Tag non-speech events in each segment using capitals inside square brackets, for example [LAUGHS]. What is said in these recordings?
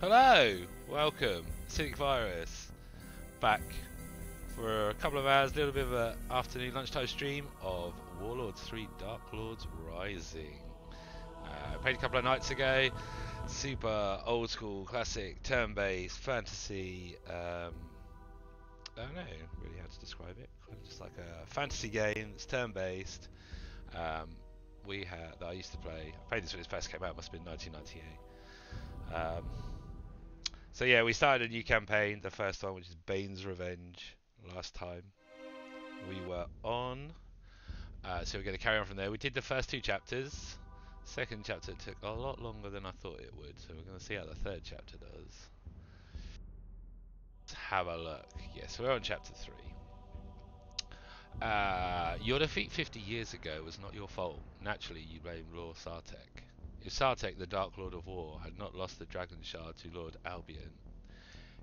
Hello, welcome, Acidic Virus, back for a couple of hours, a little bit of an afternoon lunchtime stream of Warlords 3 Dark Lords Rising. Uh, played a couple of nights ago, super old school, classic, turn-based, fantasy, um, I don't know really how to describe it, kind of just like a fantasy game, it's turn-based, um, we had, that I used to play, I played this when it first came out, must have been 1998. Um, so yeah, we started a new campaign, the first one, which is Bane's Revenge. Last time we were on, uh, so we're going to carry on from there. We did the first two chapters. Second chapter took a lot longer than I thought it would, so we're going to see how the third chapter does. Let's have a look. Yes, we're on chapter three. Uh, your defeat 50 years ago was not your fault. Naturally, you blame Lord Sartek. If Sartek, the Dark Lord of War, had not lost the Dragon Shard to Lord Albion,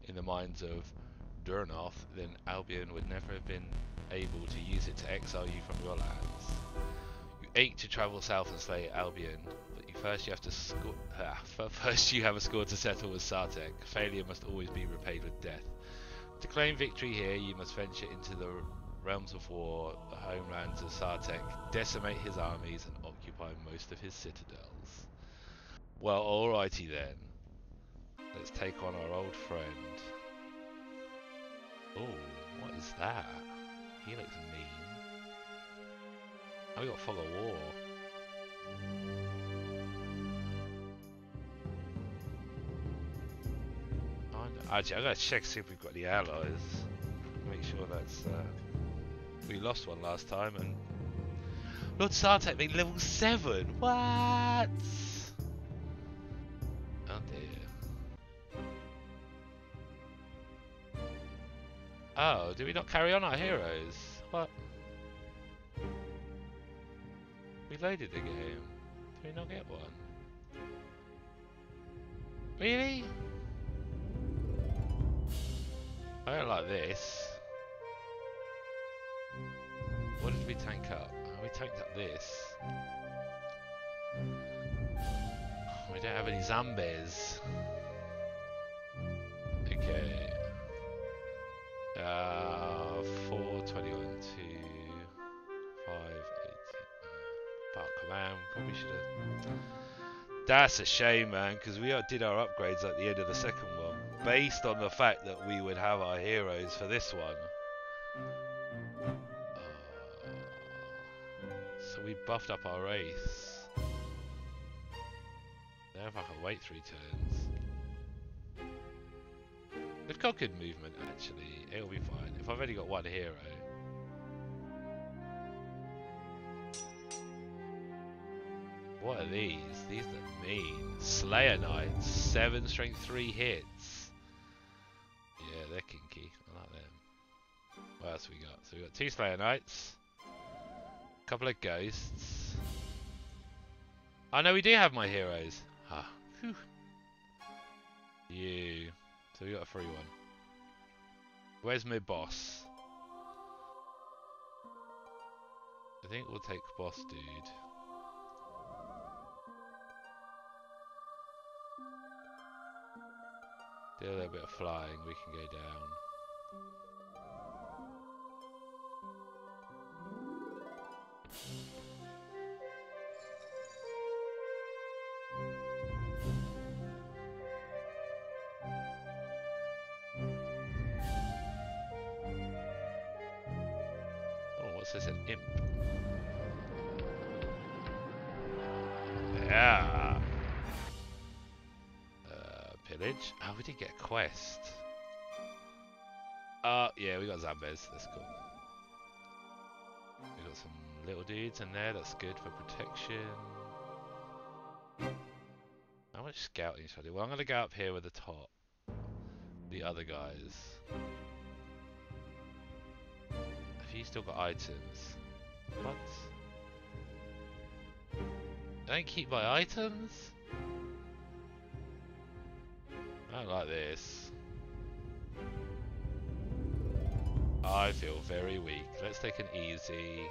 in the minds of Durnoth, then Albion would never have been able to use it to exile you from your lands. You ache to travel south and slay Albion, but you first you have to score. Ah, [LAUGHS] first you have a score to settle with Sartek. Failure must always be repaid with death. To claim victory here, you must venture into the realms of war, the homelands of Sartek, decimate his armies, and occupy most of his citadels. Well, alrighty then. Let's take on our old friend. Oh, what is that? He looks mean. Oh, we got Fog of War. Actually, I'm gonna check see if we've got the allies. Make sure that's. Uh, we lost one last time, and Lord Sartek level seven. What? Oh, do we not carry on our heroes? What? We loaded the game. Did we not get one? Really? I don't like this. What did we tank up? Oh, we tanked up this. We don't have any zombies. Okay. Uh, 4, 21, 2, 5, 8. Fuck, man. Probably should have. That's a shame, man, because we did our upgrades at the end of the second one, based on the fact that we would have our heroes for this one. Uh, so we buffed up our wraiths. Now if I can wait three turns. Got good movement, actually. It'll be fine. If I've only got one hero. What are these? These are mean. Slayer Knights. 7 strength 3 hits. Yeah, they're kinky. I like them. What else we got? So we got two Slayer Knights. A couple of ghosts. I oh, know we do have my heroes. Ah. Whew. You. So we got a free one. Where's my boss? I think we'll take boss dude. Do a little bit of flying, we can go down. Quest. Uh, yeah, we got Zambes. That's cool. We got some little dudes in there. That's good for protection. How much scouting should I do? Well, I'm going to go up here with the top. The other guys you still got items? What? I don't keep my items? I like this. I feel very weak. Let's take an easy.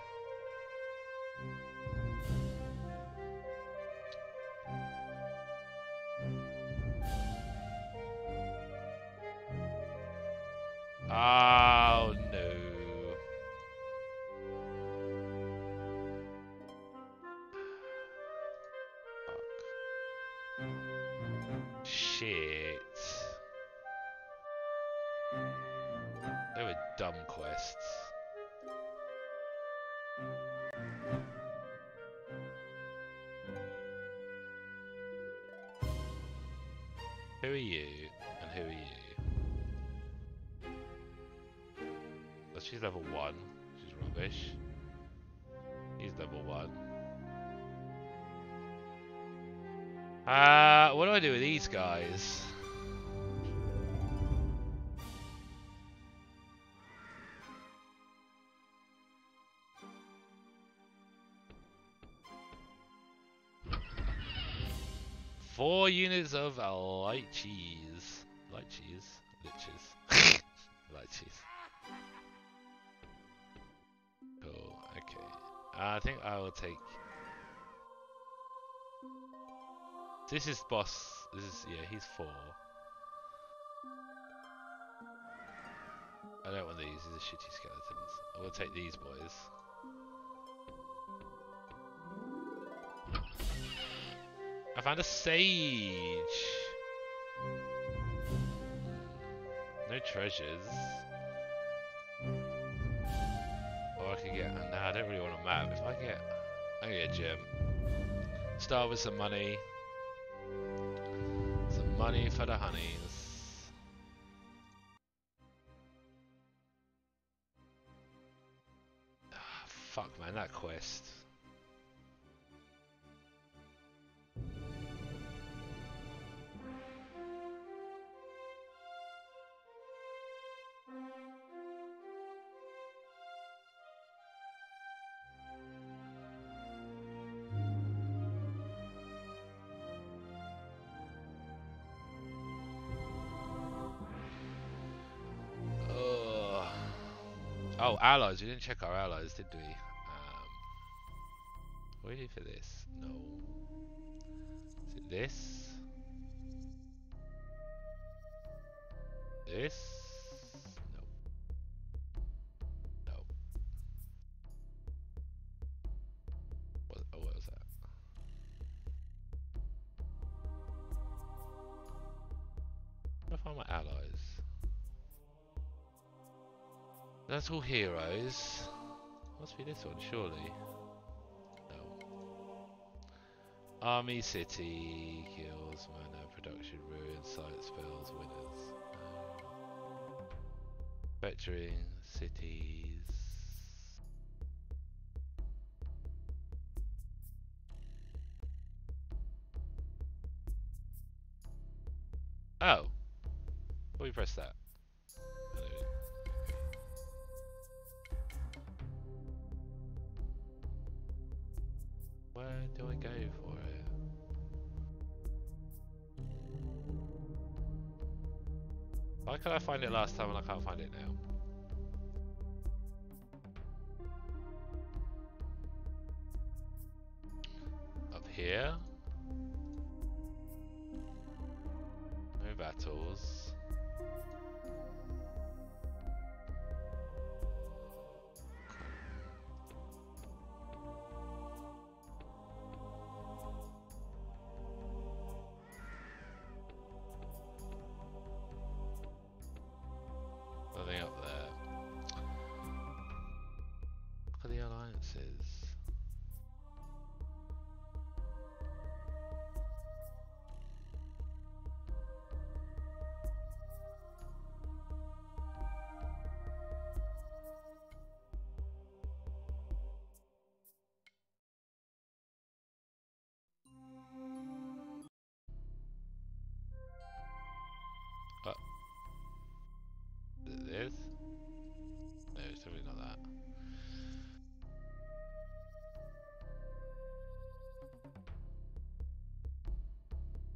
Of light cheese. Light cheese? Liches. [LAUGHS] light cheese. Cool, okay. I think I will take... This is boss... This is... yeah, he's four. I don't want these, these are shitty skeletons. I will take these boys. I found a sage. No treasures. Or I could get. Nah, I don't really want a map. If I get, I get a gem. Start with some money. Some money for the honeys. Ah, fuck, man, that quest. Allies. We didn't check our allies, did we? Um, what do we for this? No. Is it this? This? That's all heroes. Must be this one, surely. No. Army, city, kills, mana, production, ruin, sight, spells, winners. No. Cities.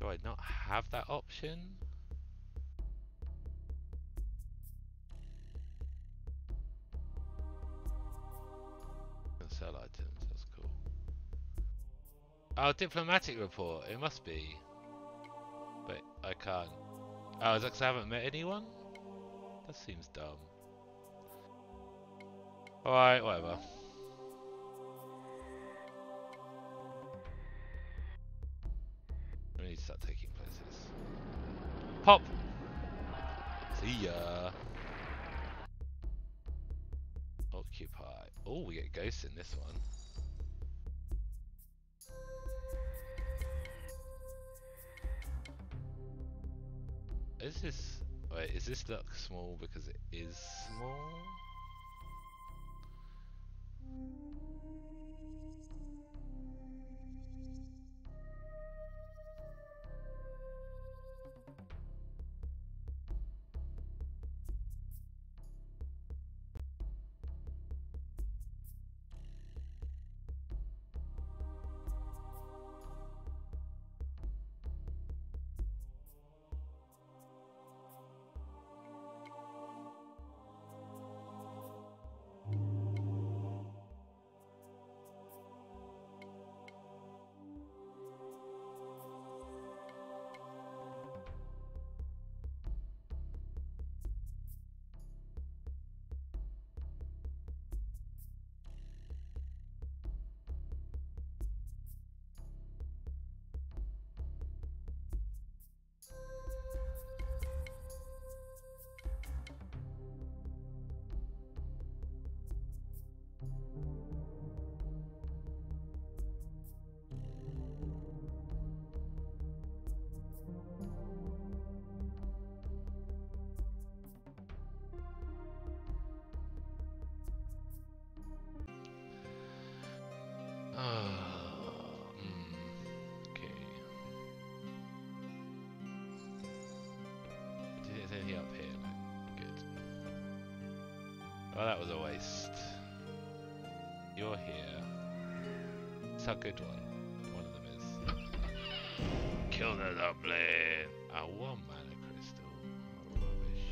Do I not have that option? Sell items, that's cool. Oh, diplomatic report, it must be. But I can't. Oh, is that 'cause I haven't met anyone? That seems dumb. Alright, whatever. Pop! See ya! Occupy. Oh, we get ghosts in this one. Is this... Wait, is this look small because it is small? Well, that was a waste. You're here. It's a good one. One of them is. [LAUGHS] Kill the dumpling! Ah, one mana crystal. Rubbish.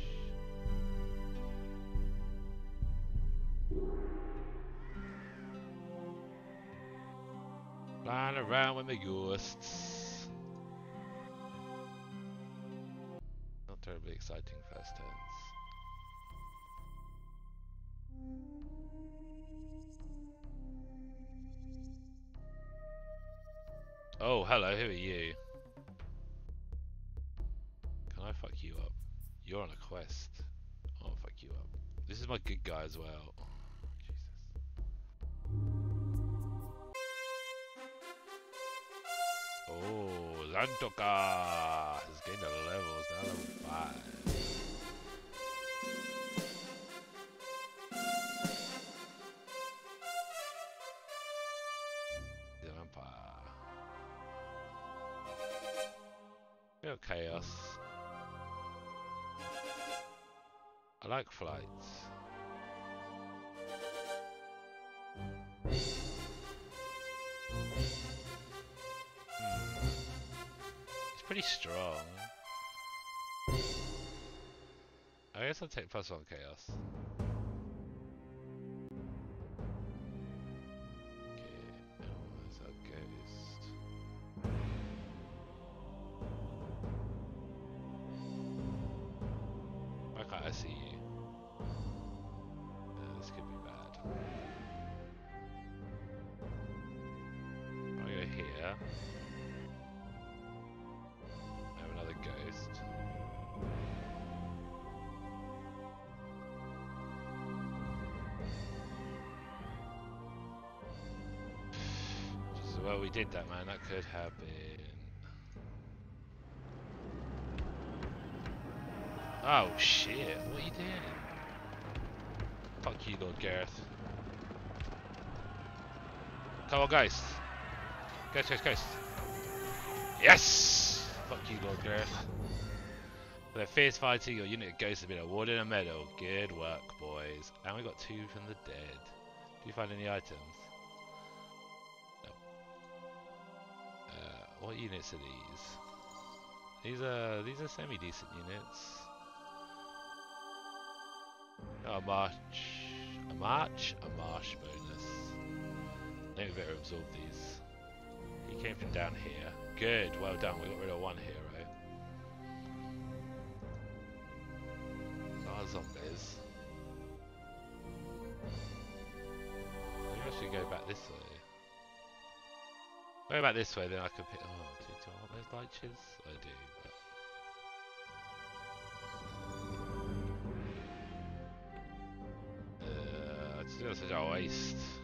Flying around with the ghosts. Hello, who are you? Can I fuck you up? You're on a quest. I'll fuck you up. This is my good guy as well. Oh, Jesus. Oh, Zantoka has gained a level, it's now level 5. Guess I'll take plus one chaos. Did that, man. That could happen. Oh, shit. What are you doing? Fuck you, Lord Gareth. Come on, guys. Ghost, ghost, ghost. Yes! Fuck you, Lord Gareth. For their fierce fighting, your unit of ghosts has been awarded a medal. Good work, boys. And we got two from the dead. Do you find any items? Units are these? These are these are semi decent units. A march, a march, a marsh bonus. I we better absorb these. He came from down here. Good, well done. We got rid of one hero. What about this way? Then I can pick. Oh, do, do I want those lichens? I do. But... Uh, just such a waste.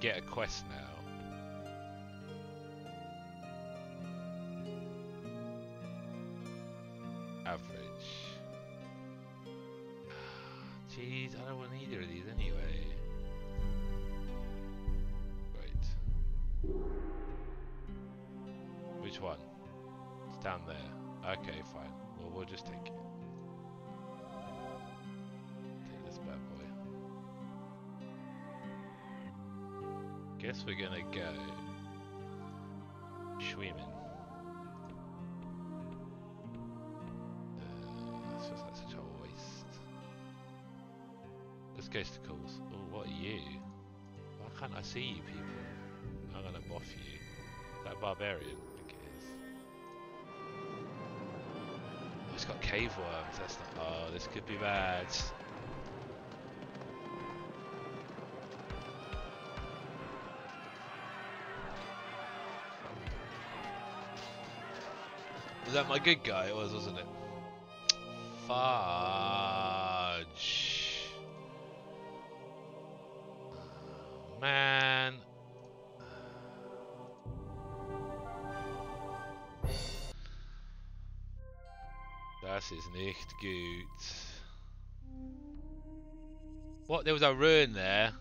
Get a quest now. Average. [SIGHS] Jeez, I don't want either of these anyway. Right. Which one? It's down there. Okay, fine. Well, we'll just take it. Guess we're gonna go swimming. Uh, this feels like such a waste. Let's go to calls. Oh, what are you? Why can't I see you people? I'm gonna buff you. That barbarian? I think it is. Oh, it's got cave worms. That's not. Oh, this could be bad. Was that my good guy? It was, wasn't it? Fudge. Man. Das ist nicht gut. What? There was a rune there.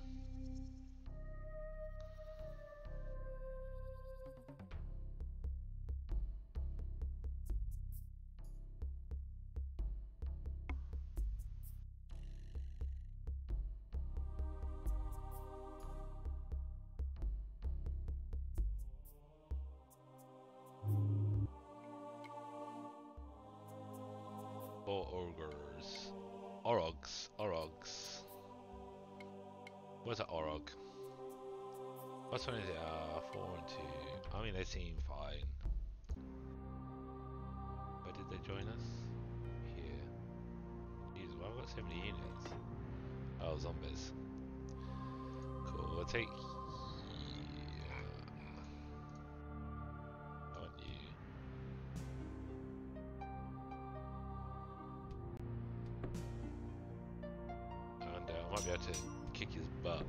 To kick his butt.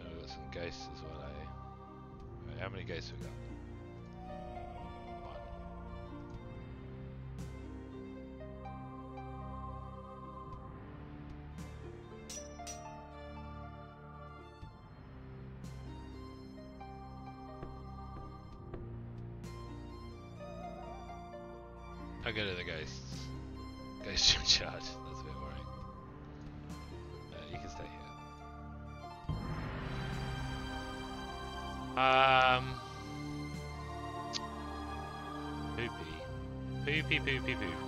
Oh, we've got some ghosts as well, eh? Right, how many ghosts we got? I'll go to the ghosts. Ghosts [LAUGHS] in charge. That's a bit worrying. Uh, you can stay here. Um. Poopy. Poopy, poopy, poopy.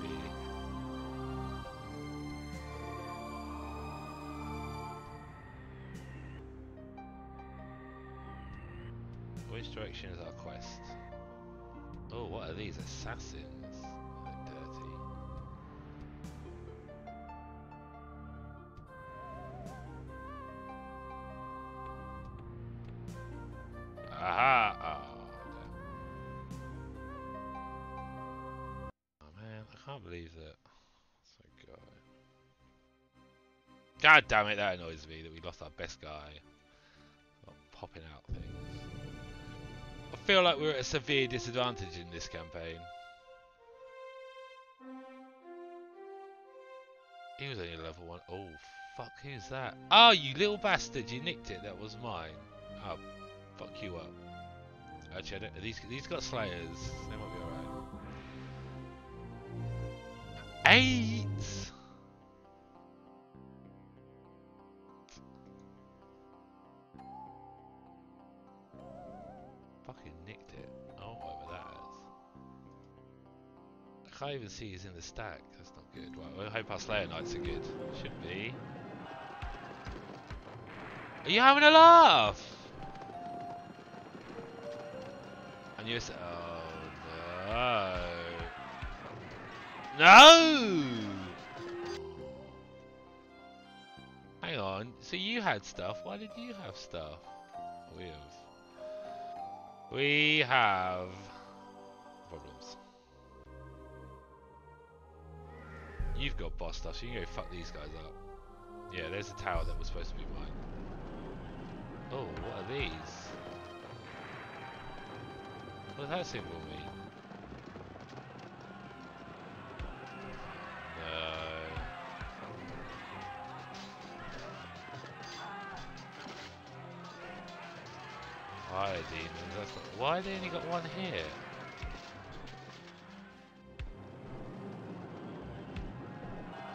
Believe that. So God. God damn it, that annoys me that we lost our best guy. Not popping out things. I feel like we're at a severe disadvantage in this campaign. He was only level one. Oh, fuck, who's that? Oh, you little bastard, you nicked it. That was mine. Oh, fuck you up. Actually, I don't, these these got slayers. They might be alright. Eight. Fucking nicked it. Oh, whatever that is. I can't even see he's in the stack. That's not good. Well, I hope our Slayer Knights are good. Should be. Are you having a laugh? And you said, oh no. No! Hang on. So you had stuff. Why did you have stuff? We have. We have problems. You've got boss stuff, so you can go fuck these guys up. Yeah, there's a tower that was supposed to be mine. Oh, what are these? What does that symbol mean? Demons. That's why they only got one here?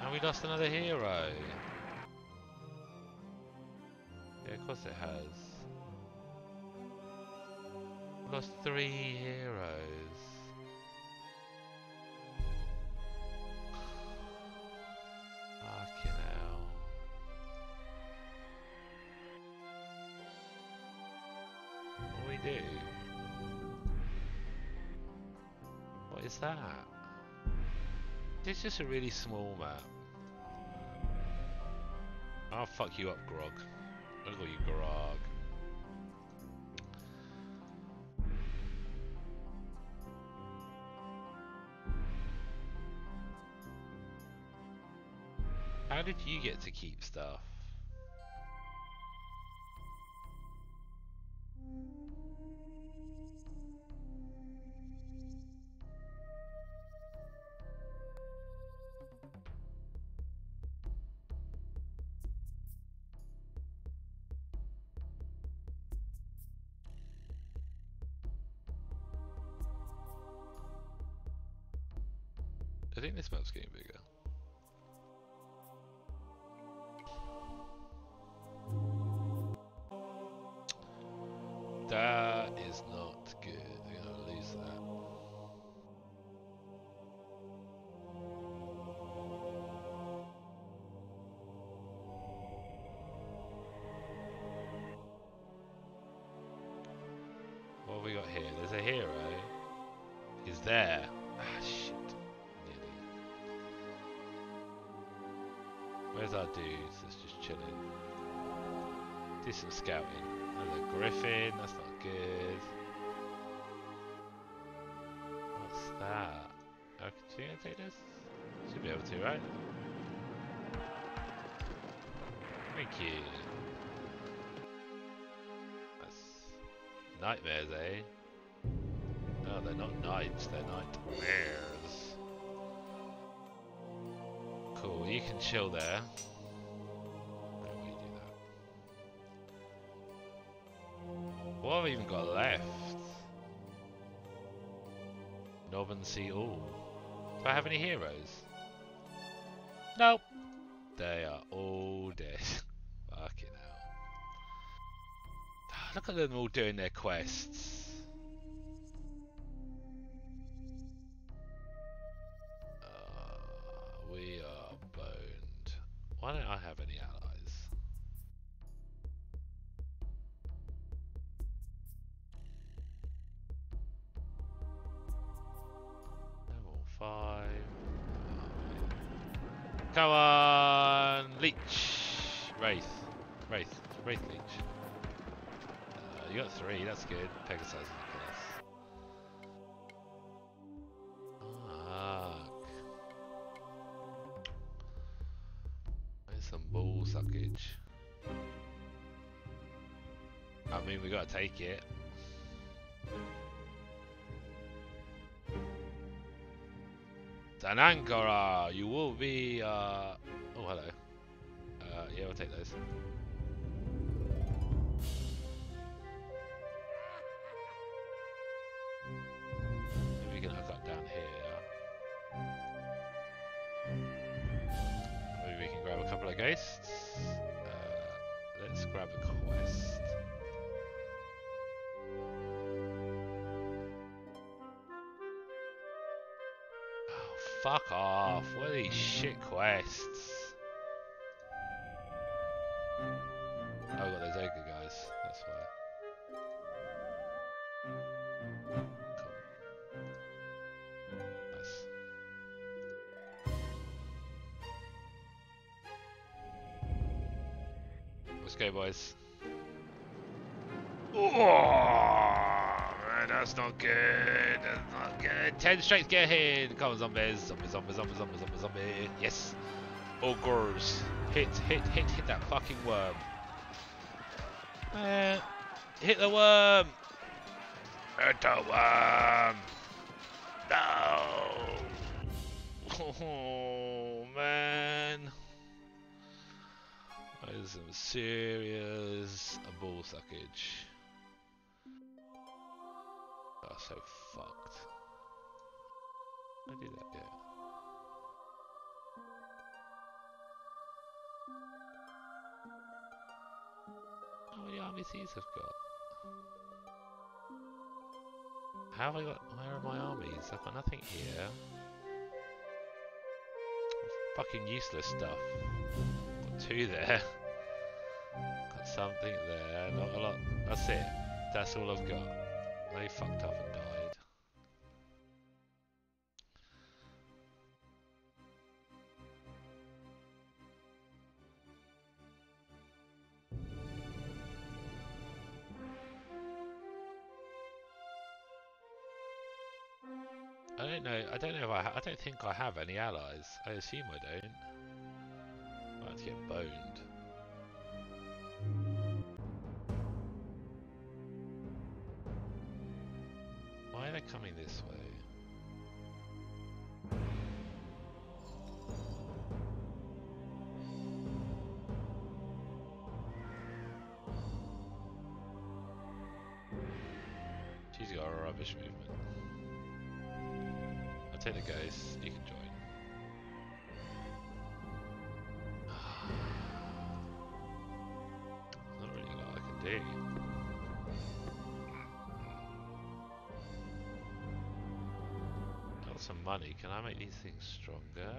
And we lost another hero. Yeah, of course it has. Lost three that? It's just a really small map. I'll fuck you up, Grog. I'll call you Grog. How did you get to keep stuff? This map's getting bigger. Scouting. There's a griffin. That's not good. What's that? Oh, can you take this? Should be able to, right? Thank you. That's nightmares, eh? No, they're not knights, they're nightmares. Cool, you can chill there. Have I even got left? Northern Sea All. Do I have any heroes? Nope. They are all dead. [LAUGHS] Fucking hell. Ah, look at them all doing their quests. Take it. Danankara, you will be, uh... Oh, hello. Uh, yeah, we'll take those. Let's go, boys. Oh, that's not good. That's not good. Ten strength, get hit. Come on, zombies. Zombie, zombie, zombie, zombie, zombie, zombie. Yes. Oh, Ogres. Hit, hit, hit, hit that fucking worm. Man, hit the worm. Hit the worm. No. [LAUGHS] Oh, man. That is some serious ball suckage. Oh, so fucked. I did that, yeah. How many armies these have got? How have I got? Where are my armies? I've got nothing here. Fucking useless stuff. Got two there. [LAUGHS] Got something there. Not a lot. That's it. That's all I've got. They fucked up and died. I don't know. I don't know if I. I don't think I have any allies. I assume I don't. I have to get boned. Coming this way? Some money, can I make these things stronger?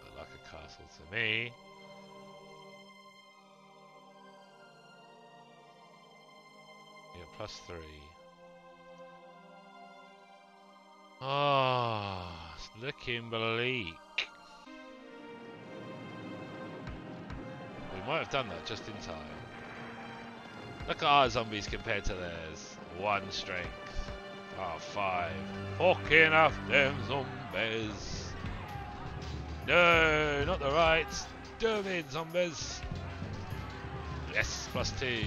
Look like a castle to me. Yeah, plus three. Looking bleak. We might have done that just in time. Look at our zombies compared to theirs. One strength. Oh, five. Fucking off them zombies. No, not the right. Damn it, zombies. Yes, plus two.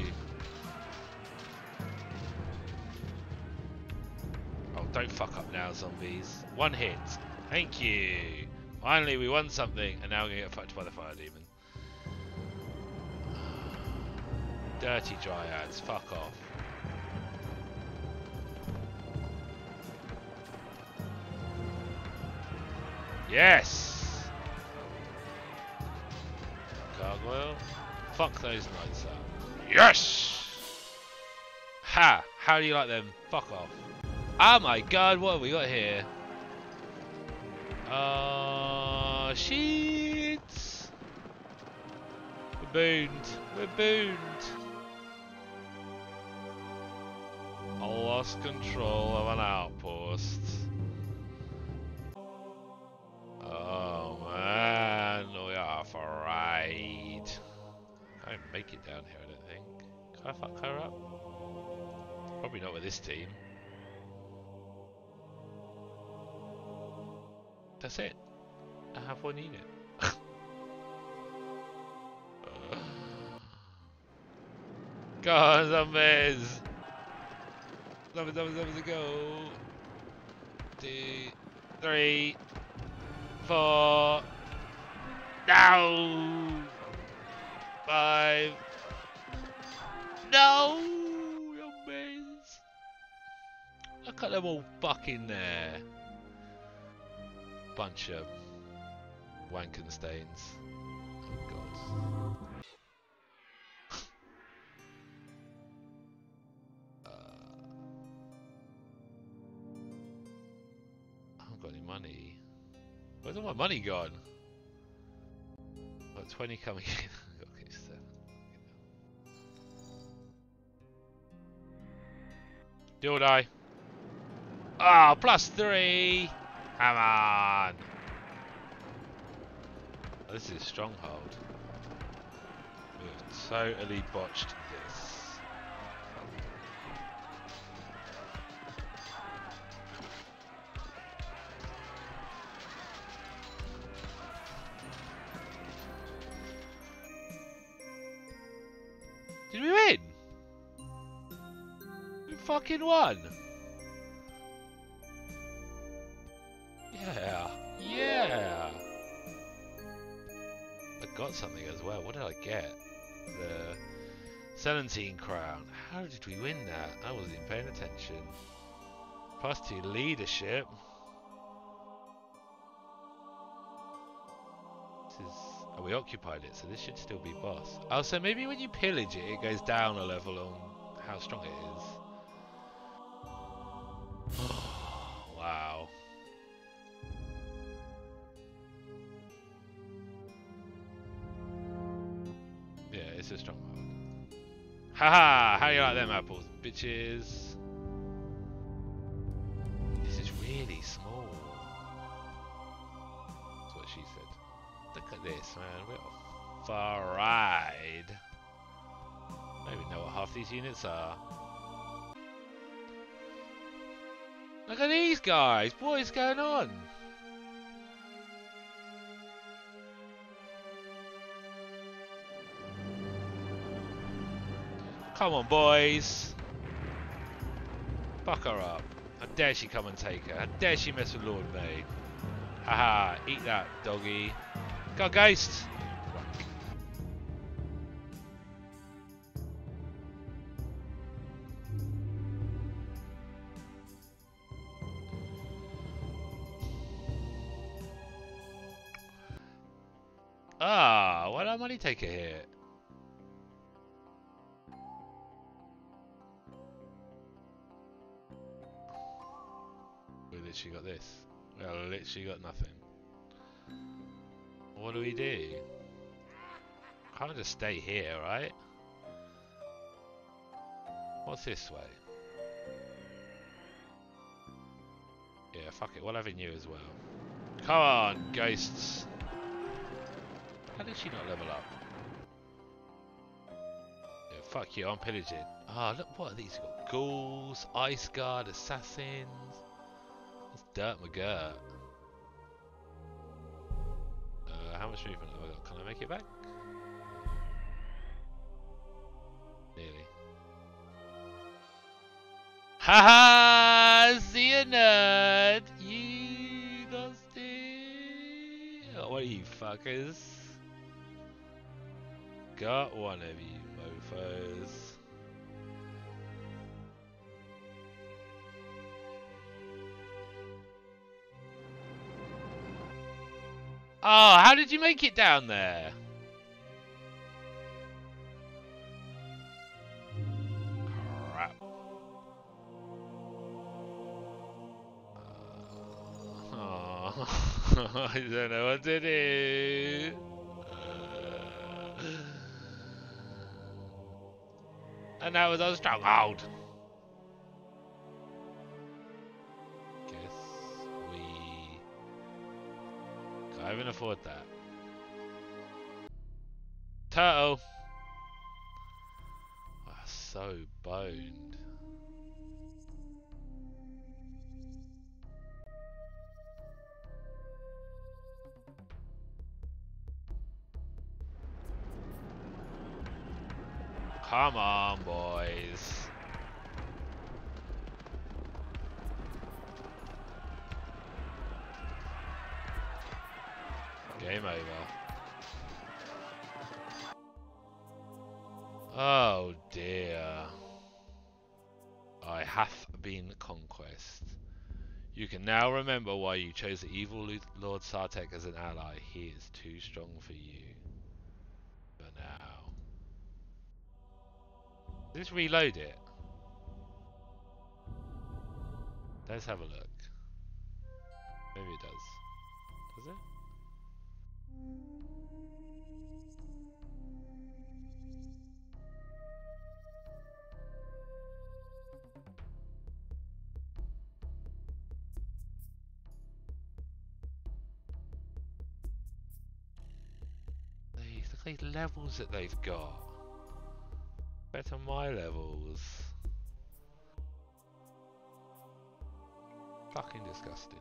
Oh, don't fuck up now, zombies. One hit. Thank you. Finally, we won something, and now we're gonna get fucked by the fire demon. [SIGHS] Dirty dryads, fuck off. Yes! Gargoyle. Fuck those knights up. Yes! Ha! How do you like them? Fuck off. Oh my god, what have we got here? Uh, shit! We're booned. We're booned. I lost control of an outpost. Oh man, we are afraid. Can't make it down here, I don't think. Can I fuck her up? Probably not with this team. That's it. I have one unit. Go on, zombies! Zombies, zombies, zombies, go! Two, three, four, no! Five, no! Zombies! Look at them all fucking there. Bunch of Wankensteins. Oh god. [LAUGHS] Uh, I haven't got any money. Where's all my money gone? Got 20 coming in. [LAUGHS] okay, seven. Do I? Ah, oh, plus three! Come on! This is Stronghold. We have totally botched this. Did we win? We fucking won! Get? The 17 crown. How did we win that? I wasn't even paying attention. Plus two leadership. This is. Oh, we occupied it, so this should still be boss. Oh, so maybe when you pillage it, it goes down a level on how strong it is. [GASPS] [GASPS] [GASPS] Haha! How you like them apples, bitches? This is really small. That's what she said. Look at this, man. We're a far ride. Even know what half these units are. Look at these guys! What is going on? Come on, boys. Fuck her up. How dare she come and take her? How dare she mess with Lord May? Haha, eat that, doggy. Go, Geist! We literally got nothing. What do we do? Can't just stay here, right? What's this way? Yeah, fuck it. We'll have you as well. Come on, ghosts. How did she not level up? Yeah, fuck you. I'm pillaging. Ah, oh, look what are these got. Ghouls, Ice Guard, Assassins. That's dirt McGirt. How much movement have I got? Can I make it back? Nearly. Haha! -Ha! See you, nerd! You lost it! Oh, what are you fuckers? Got one of you mofos. Oh, how did you make it down there? Crap. Oh, [LAUGHS] I don't know what to do. And that was our stronghold. Can't even afford that. Turtle. Oh, ah, so boned. Come on, boys. Game over. Oh dear. I hath been conquest. You can now remember why you chose the evil Lord Sartek as an ally. He is too strong for you. For now. Let's reload it. Let's have a look. Maybe it does. Does it? These, levels that they've got. Better my levels. Fucking disgusting.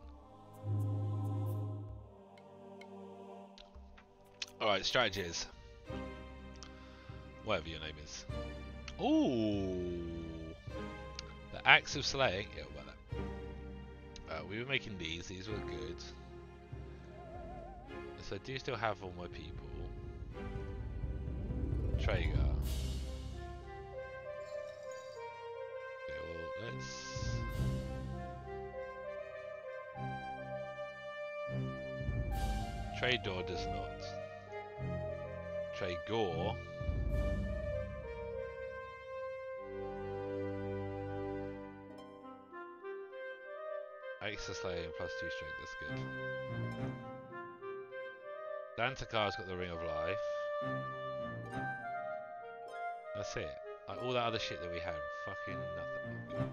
Alright, strategies. Whatever your name is. Ooh! The Axe of Slaying. Yeah, well, uh, we were making these, these were good. So I do still have all my people. Traeger. Okay, well, let's... Traydor does not. Traegor. Axe of Slaying plus 2 strength, that's good. Dantakar's got the Ring of Life. That's it. Like all that other shit that we had, fucking nothing.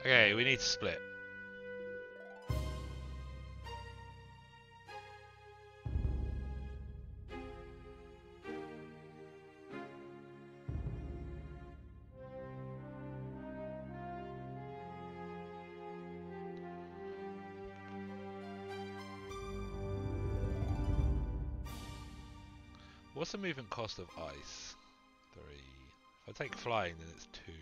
Okay, we need to split. What's the movement cost of ice? Three. If I take flying, then it's two.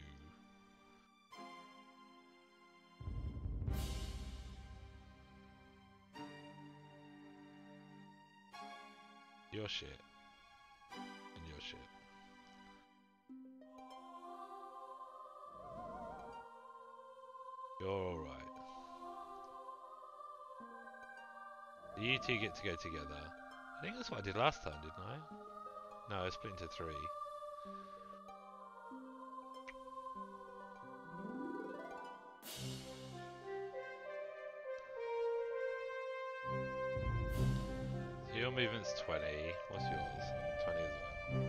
Your shit. And your shit. You're alright. You two get to go together. I think that's what I did last time, didn't I? No, I split into three. So your movement's 20. What's yours? 20 as well.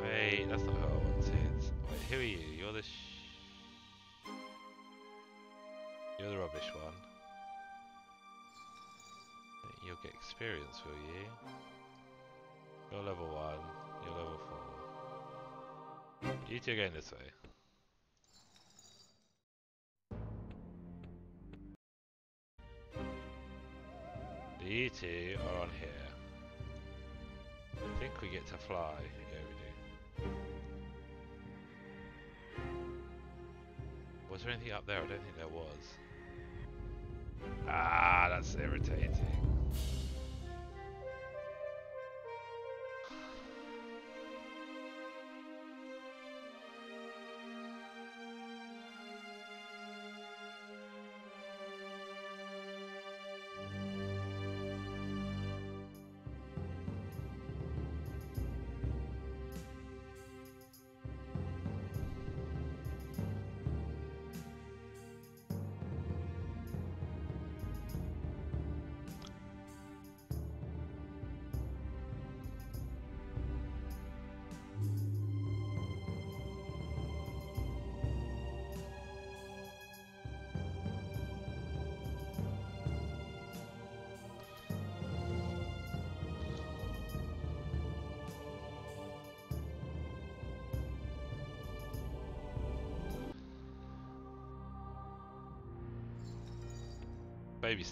Wait, that's not how I wanted. Wait, who are you? You're the sh You're the rubbish one. You'll get experience, will you? You're level 1, you're level 4. You two are going this way. You two are on here. I think we get to fly. Yeah, we do. Was there anything up there? I don't think there was. Ah, that's irritating.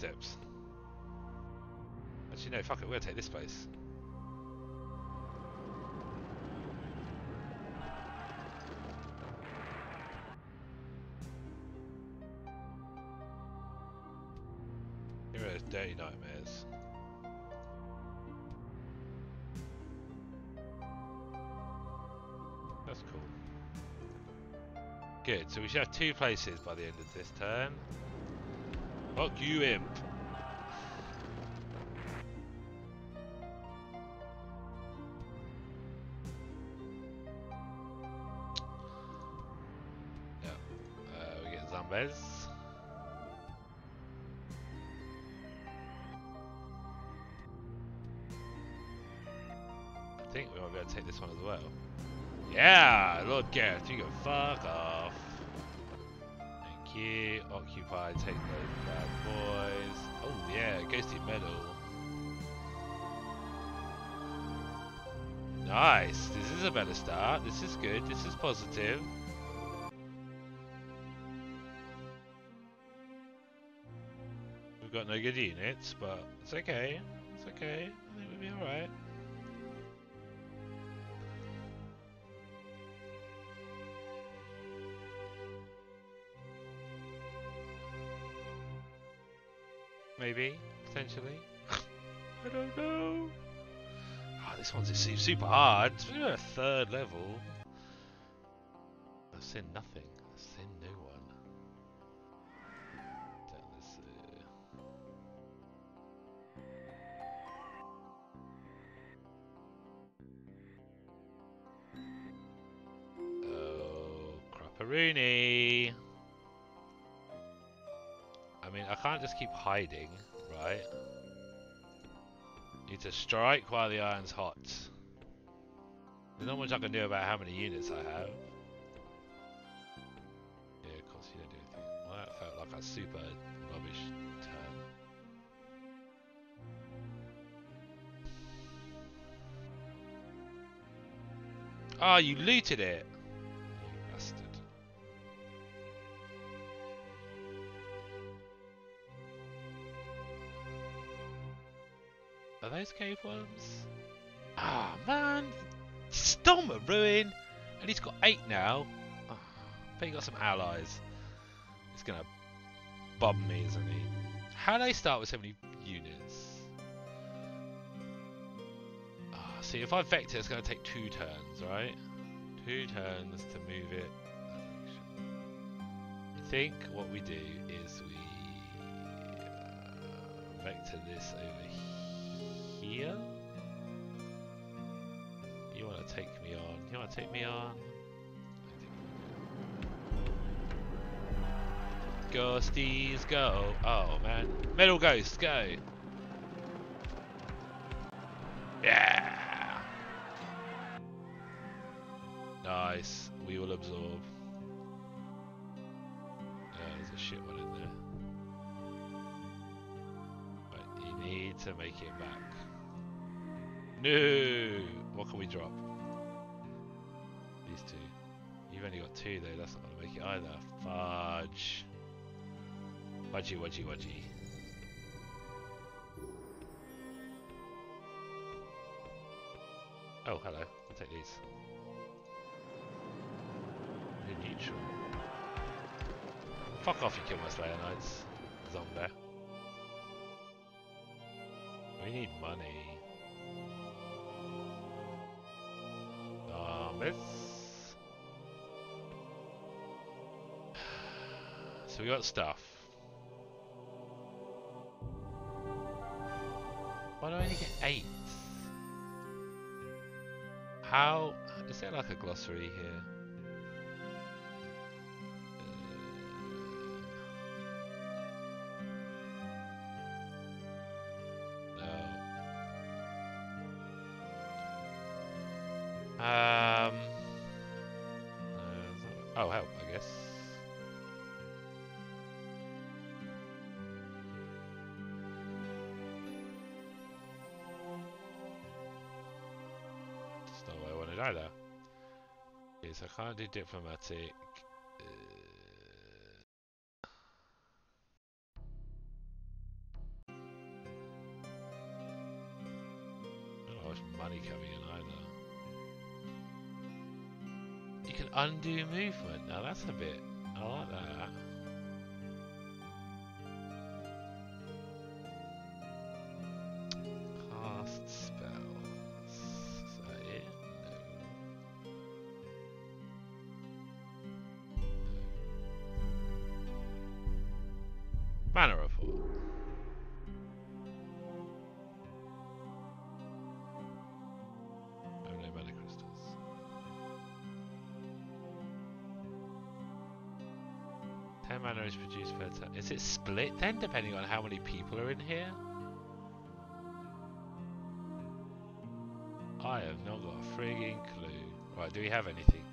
Steps. Actually, no, fuck it, gonna take this place. Here are dirty nightmares. That's cool. Good, so we should have two places by the end of this turn. Fuck you, imp! Yep. Uh, we get zombies. I think we might be able to take this one as well. Yeah, Lord Gareth, you can fuck off. Thank you. Occupy, take those bad Nice. This is a better start. This is good. This is positive. We've got no good units, but it's okay. It's okay. I think we'll be alright. Maybe, potentially. [LAUGHS] I don't know. This one's su- super hard. It's a third level. I've seen nothing. I've seen no one. Down this, uh, Oh, crapperoony. I mean, I can't just keep hiding, right? To strike while the iron's hot. There's not much I can do about how many units I have. Yeah, of course you don't do anything. Well, that felt like a super rubbish turn. Ah, you looted it! Those cave worms? Ah, man! Storm a ruin! And he's got eight now. Oh, bet he got some allies. He's gonna bum me, isn't he? How do they start with so many units? Ah, see, if I vector, it's gonna take two turns, right? Two turns to move it. I think what we do is we uh, vector this over here. You want to take me on? You want to take me on? Ghosties go! Oh man, metal ghosts go! No! What can we drop? These two. You've only got two though, that's not going to make it either. Fudge. Wudgy, wudgy, wudgy. Oh, hello. I'll take these. Neutral. Fuck off, you kill my Slayer Knights. Zombie. We need money. So we got stuff. Why do I only get eight? How is there like a glossary here? highly diplomatic. Uh, not much money coming in either. You can undo movement. Now that's a bit Crystals. Ten mana is produced per turn. Is it split then, depending on how many people are in here? I have not got a frigging clue. Right, do we have anything?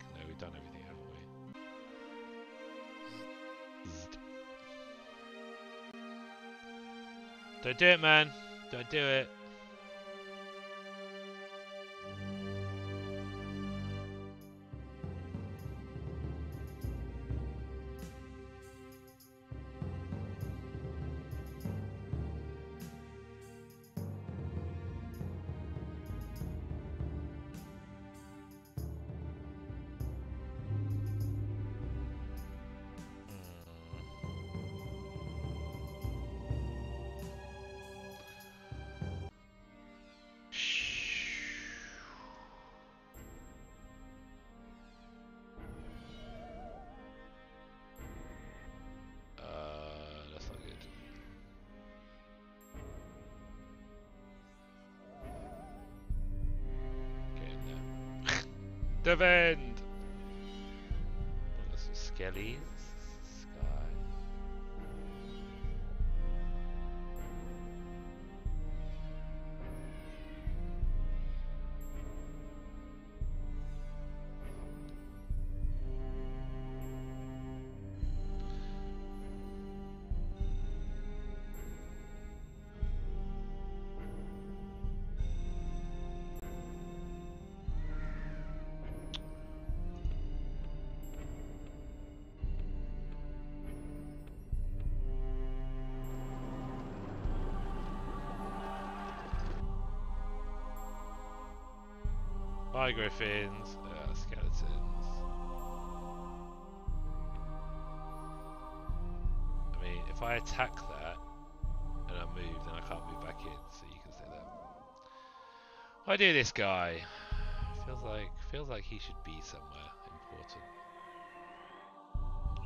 Don't do it, man. Don't do it. Devent! Bye, griffins. Uh, skeletons. I mean, if I attack that and I move, then I can't move back in, so you can stay there. I do this guy. Feels like feels like he should be somewhere important.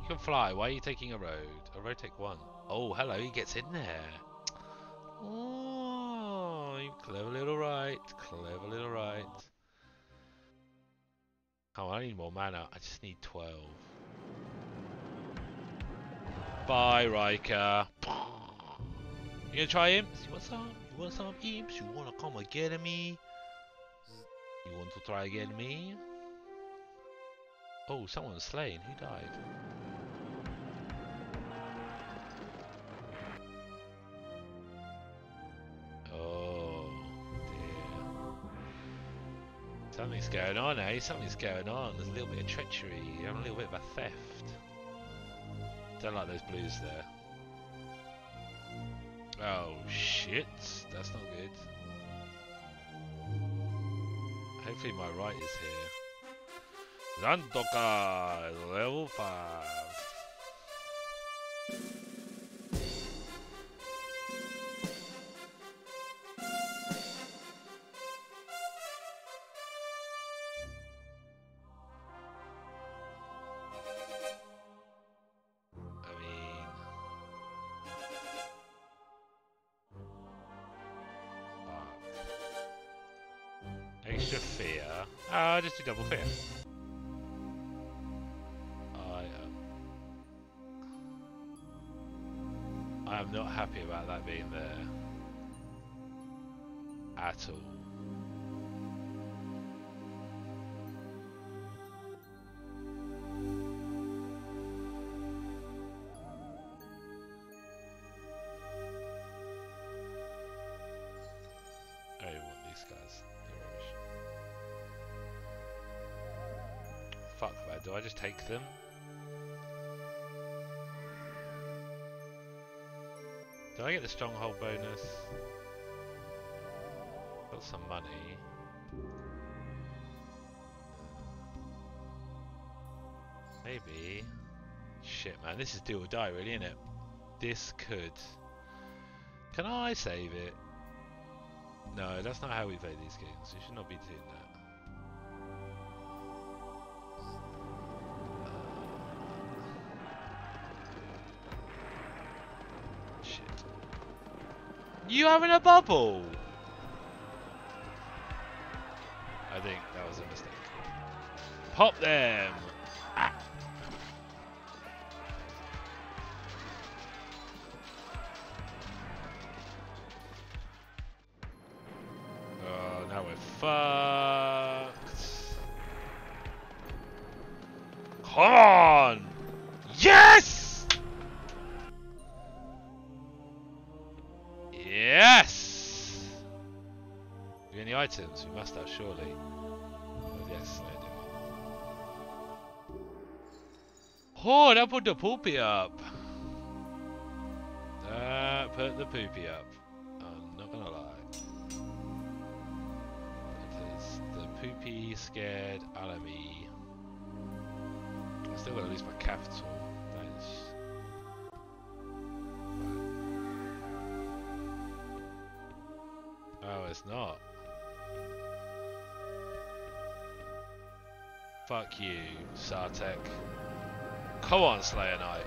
You can fly. Why are you taking a road? A road take one. Oh, hello. He gets in there. Oh, you clever little right. Clever little right. Oh, I need more mana. I just need 12. Bye, Riker. You gonna try imps? You want some? You want some imps? You wanna come and get me? You want to try again me? Oh, someone's slain. Who died? Going on, eh? Something's going on. There's a little bit of treachery a little bit of a theft. Don't like those blues there. Oh shit, that's not good. Hopefully my right is here. Zandoka level 5. Fear. Ah, just do double fear. Take them? Do I get the stronghold bonus? Got some money. Maybe. Shit, man, this is do or die, really, isn't it? This could. Can I save it? No, that's not how we play these games. We should not be doing that. You having a bubble? I think that was a mistake. Pop them! The poopy up. Put the poopy up. I'm not gonna lie. The poopy scared out of me. I'm still gonna lose my capital. Oh, it's not. Fuck you, Sartek. Come on, Slayer Knight.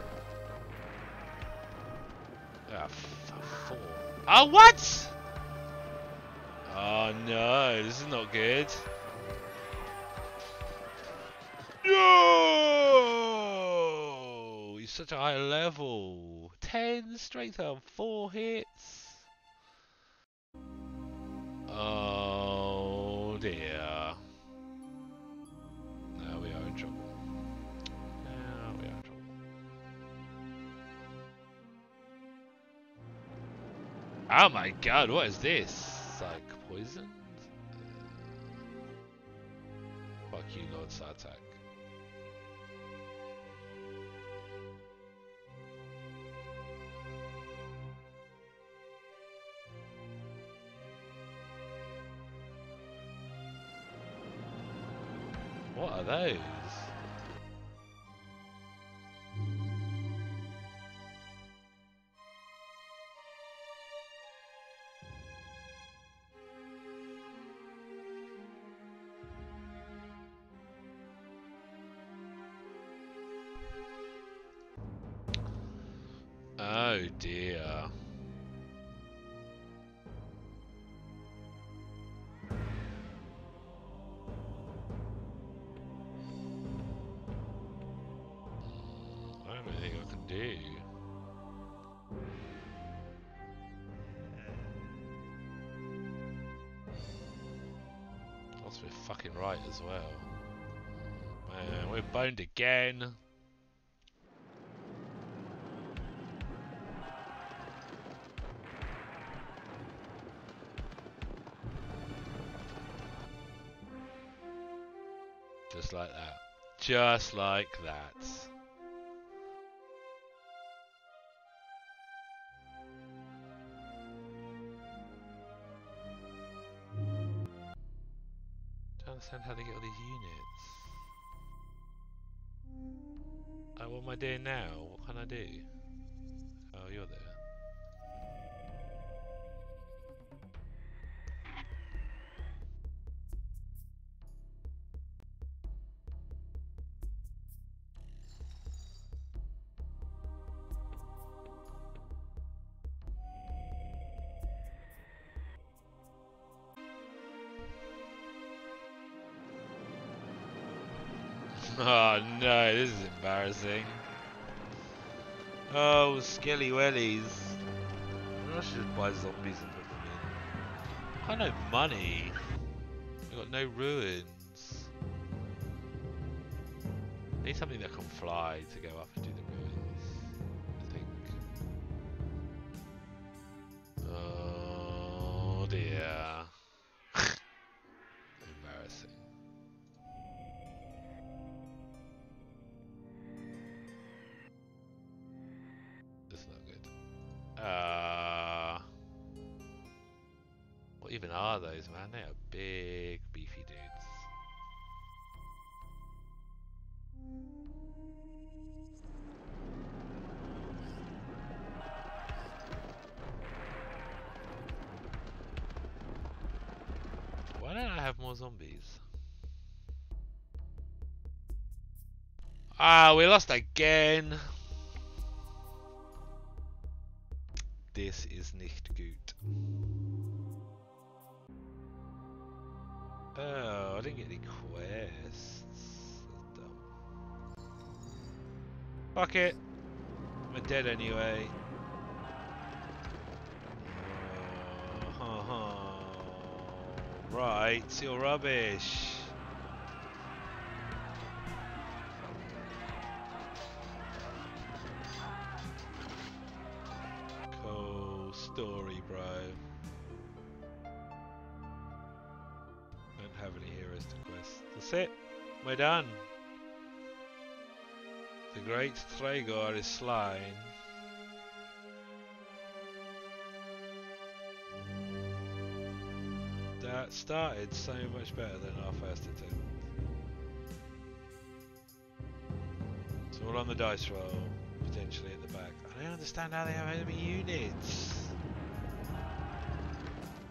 Ah, four. Oh, what? Oh no, this is not good. No! He's such a high level. 10 strength on 4 hits. Oh my god, what is this? Like poisoned? Uh, fuck you, Lord Sartek. What are those? Oh dear. I don't think I can do. That's fucking right as well. Man, we're boned again. Just like that. Money. I got no ruins. Need something that can fly to go up zombies? Ah, we lost again. This is nicht gut. Oh, I didn't get any quests. Dumb. Fuck it. I'm dead anyway. It's your rubbish. Cool story, bro. Don't have any heroes to quest. That's it. We're done. The great Thragar is slain. Started so much better than our first attempt. It's all on the dice roll, potentially at the back. I don't understand how they have enemy units.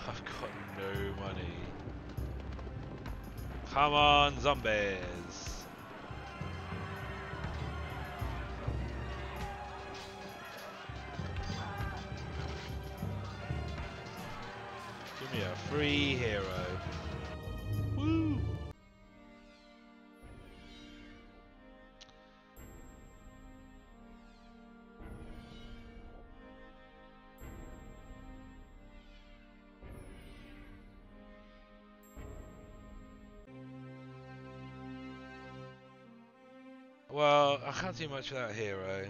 I've got no money. Come on, zombies! Give me a free hero. Woo! Well, I can't do much without hero.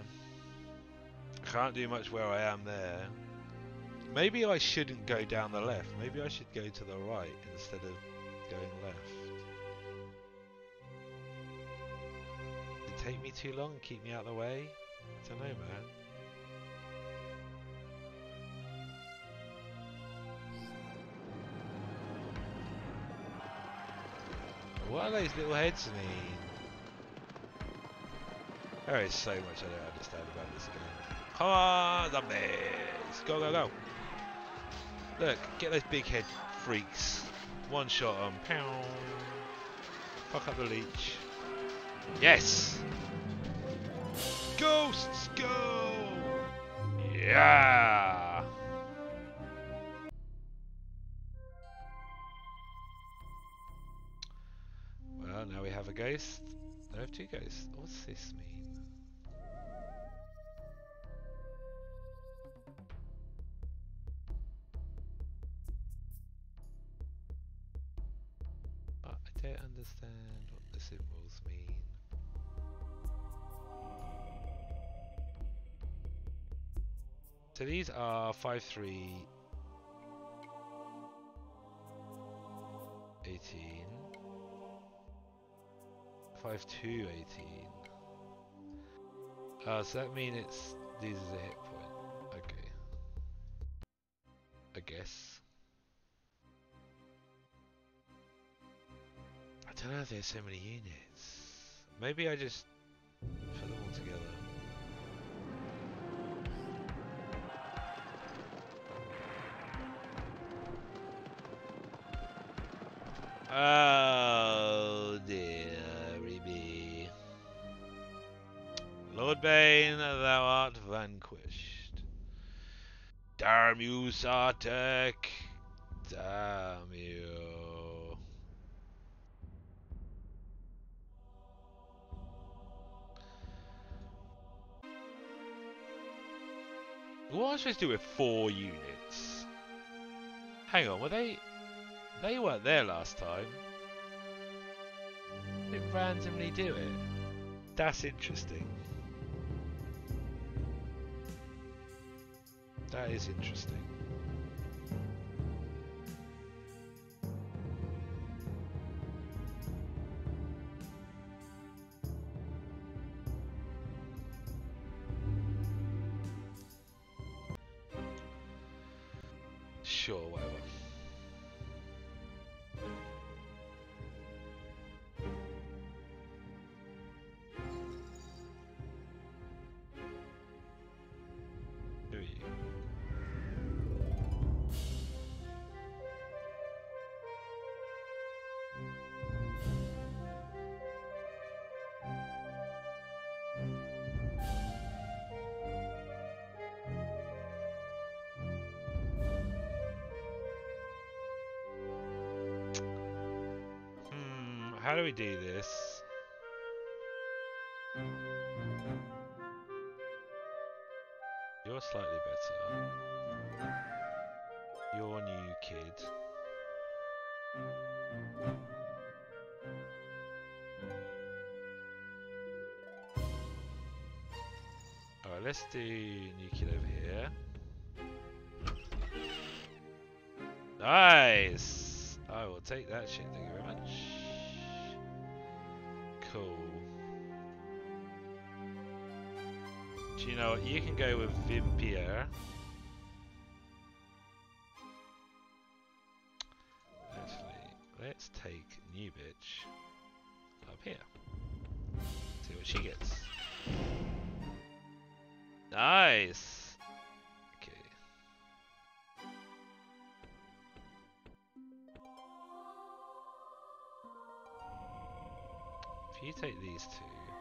I can't do much where I am there. Maybe I shouldn't go down the left. Maybe I should go to the right instead of going left. Did it take me too long and keep me out of the way? I don't know, man. What are those little heads mean? There is so much I don't understand about this game. Come on, zombies! Go, go, go! Look, get those big head freaks. One shot on. Pow! Fuck up the leech. Yes! Ghosts, go! Yeah! Well, now we have a ghost. Now we have two ghosts. What's this mean? These are 5 3 18 5 2 18 uh, so that means it's this is a hit point. Okay. I guess. I don't know if there's so many units. Maybe I just vanquished. You, Sartek! Damn you. What am I supposed to do with four units? Hang on, were they... They weren't there last time. They randomly do it. That's interesting. That is interesting. Do this? You're slightly better. You're new kid. Alright, let's do new kid over here. Nice! I will take that shit, thank you know? You can go with Vimpier. Actually, let's take New Bitch up here. See what she gets. Nice! Okay. If you take these two,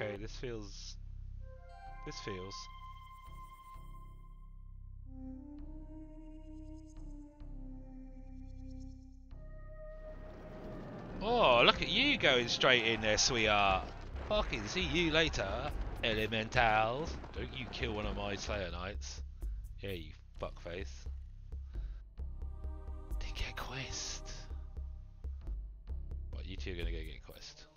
Okay, this feels. This feels. Oh, look at you going straight in there, sweetheart. Fucking see you later, elementals. Don't you kill one of my Slayer Knights. Yeah, you fuckface. Did get quest. What, you two are gonna go get quest.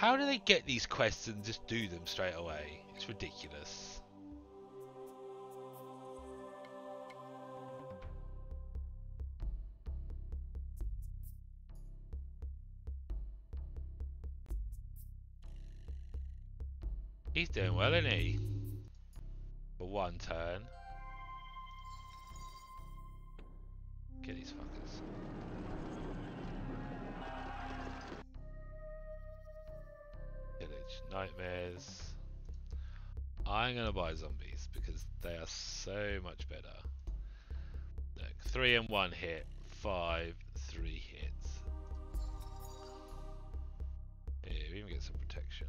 How do they get these quests and just do them straight away? It's ridiculous. He's doing well, isn't he? For one turn. Get these fuckers. Nightmares. I'm gonna buy zombies because they are so much better. Look, three and one hit, five, three hits. Yeah, we even get some protection.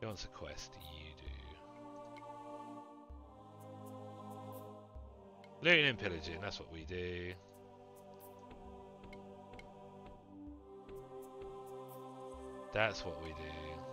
He wants a quest, you do. Looting and pillaging, that's what we do. That's what we do.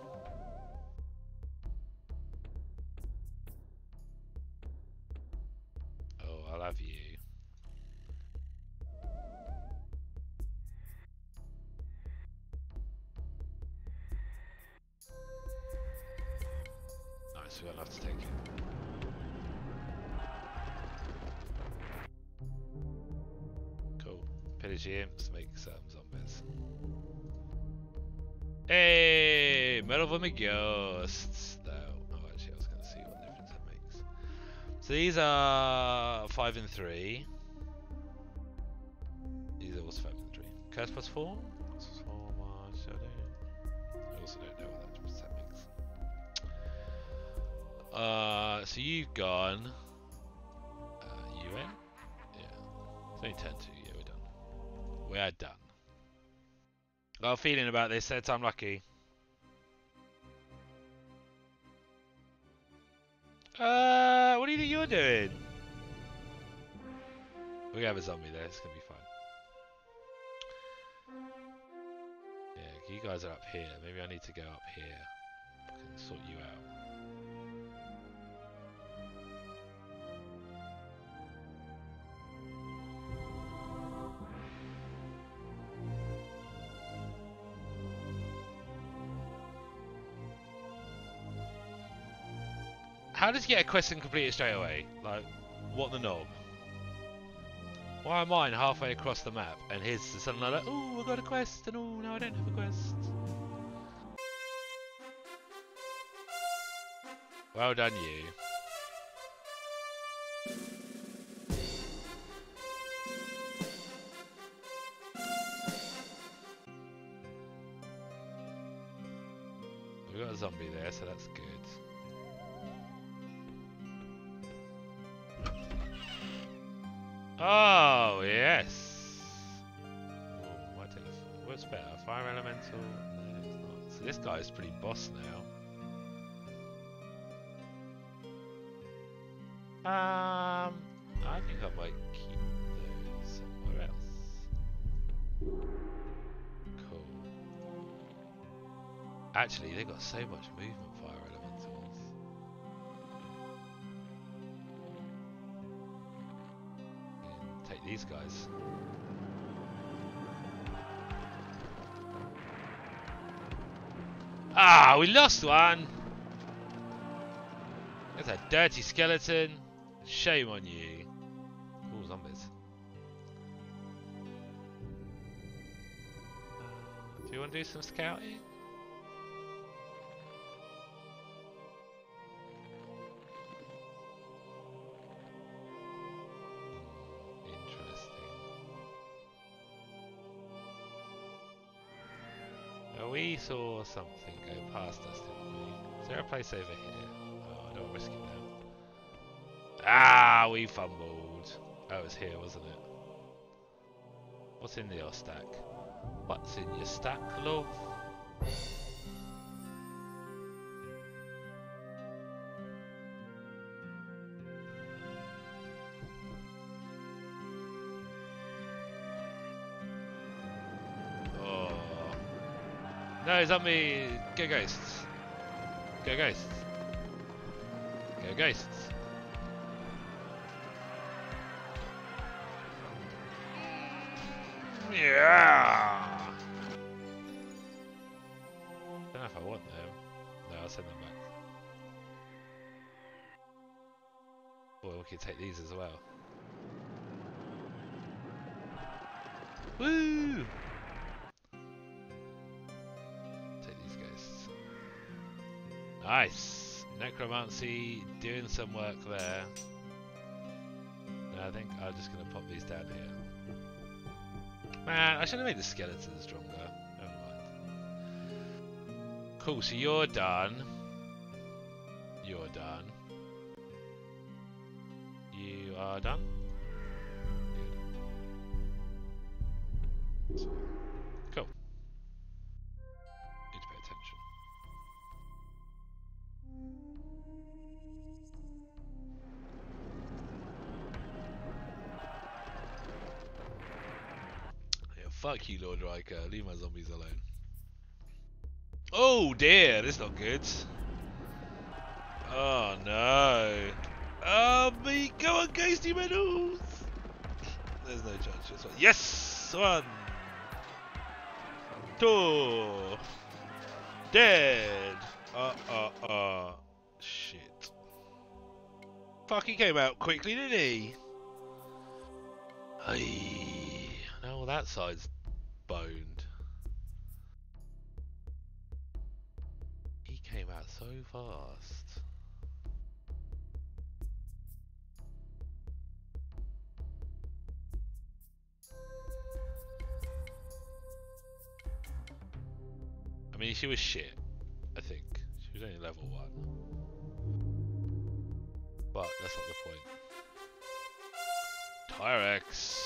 So these are five and three. These are also five and three. Curse plus four. Curse plus four, Mars, Shadow. I also don't know what that makes. Uh, so you've gone. Uh, you in? Yeah. It's only ten to. Yeah, we're done. We're done. Got a feeling about this, said I'm lucky. Uh, what do you doing? We have a zombie there, it's gonna be fine. Yeah, you guys are up here. Maybe I need to go up here. I can sort you out. How does he get a quest and complete it straight away? Like, what the knob? Why am mine halfway across the map and his is suddenly like, oh, I got a quest, and oh, no, I don't have a quest. Well done, you. So much movement fire elementals. And take these guys. Ah, we lost one. There's a dirty skeleton. Shame on you. Ooh, zombies. Do you want to do some scouting? Saw something go past us, didn't we? Is there a place over here? Oh, I don't risk it now. Ah, we fumbled. Oh, it was here, wasn't it? What's in your stack? What's in your stack, love? Zombie! Go ghosts! Go ghosts! Go ghosts! Yeah! Don't know if I want them. No, I'll send them back. Or we could take these as well. Nice! Necromancy doing some work there. I think I'm just going to pop these down here. Man, I should have made the skeletons stronger. Never mind. Cool, so you're done. You're done. You are done? Fuck you, Lord Riker. Leave my zombies alone. Oh dear, this is not good. Oh no. Oh me, come on, Ghosty Medals! There's no chance. Just one. Yes! One! Two! Dead! Uh uh uh. Shit. Fuck, he came out quickly, didn't he? Aye. Now that side's so fast. I mean, she was shit, I think. She was only level 1. But that's not the point. Tyrex.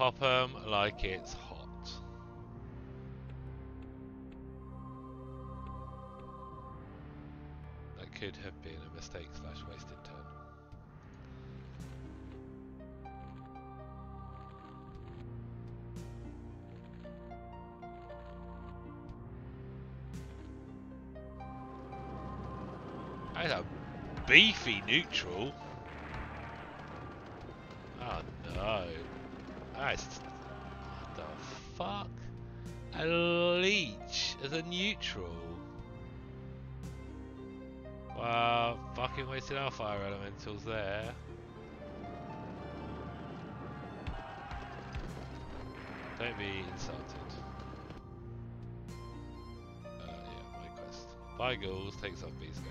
Pop like it's hot. That could have been a mistake slash wasted turn. Beefy neutral. That's what the fuck? A leech as a neutral. Wow, fucking wasted our fire elementals there. Don't be insulted. Uh, yeah, my quest. Buy ghouls, take zombies, go.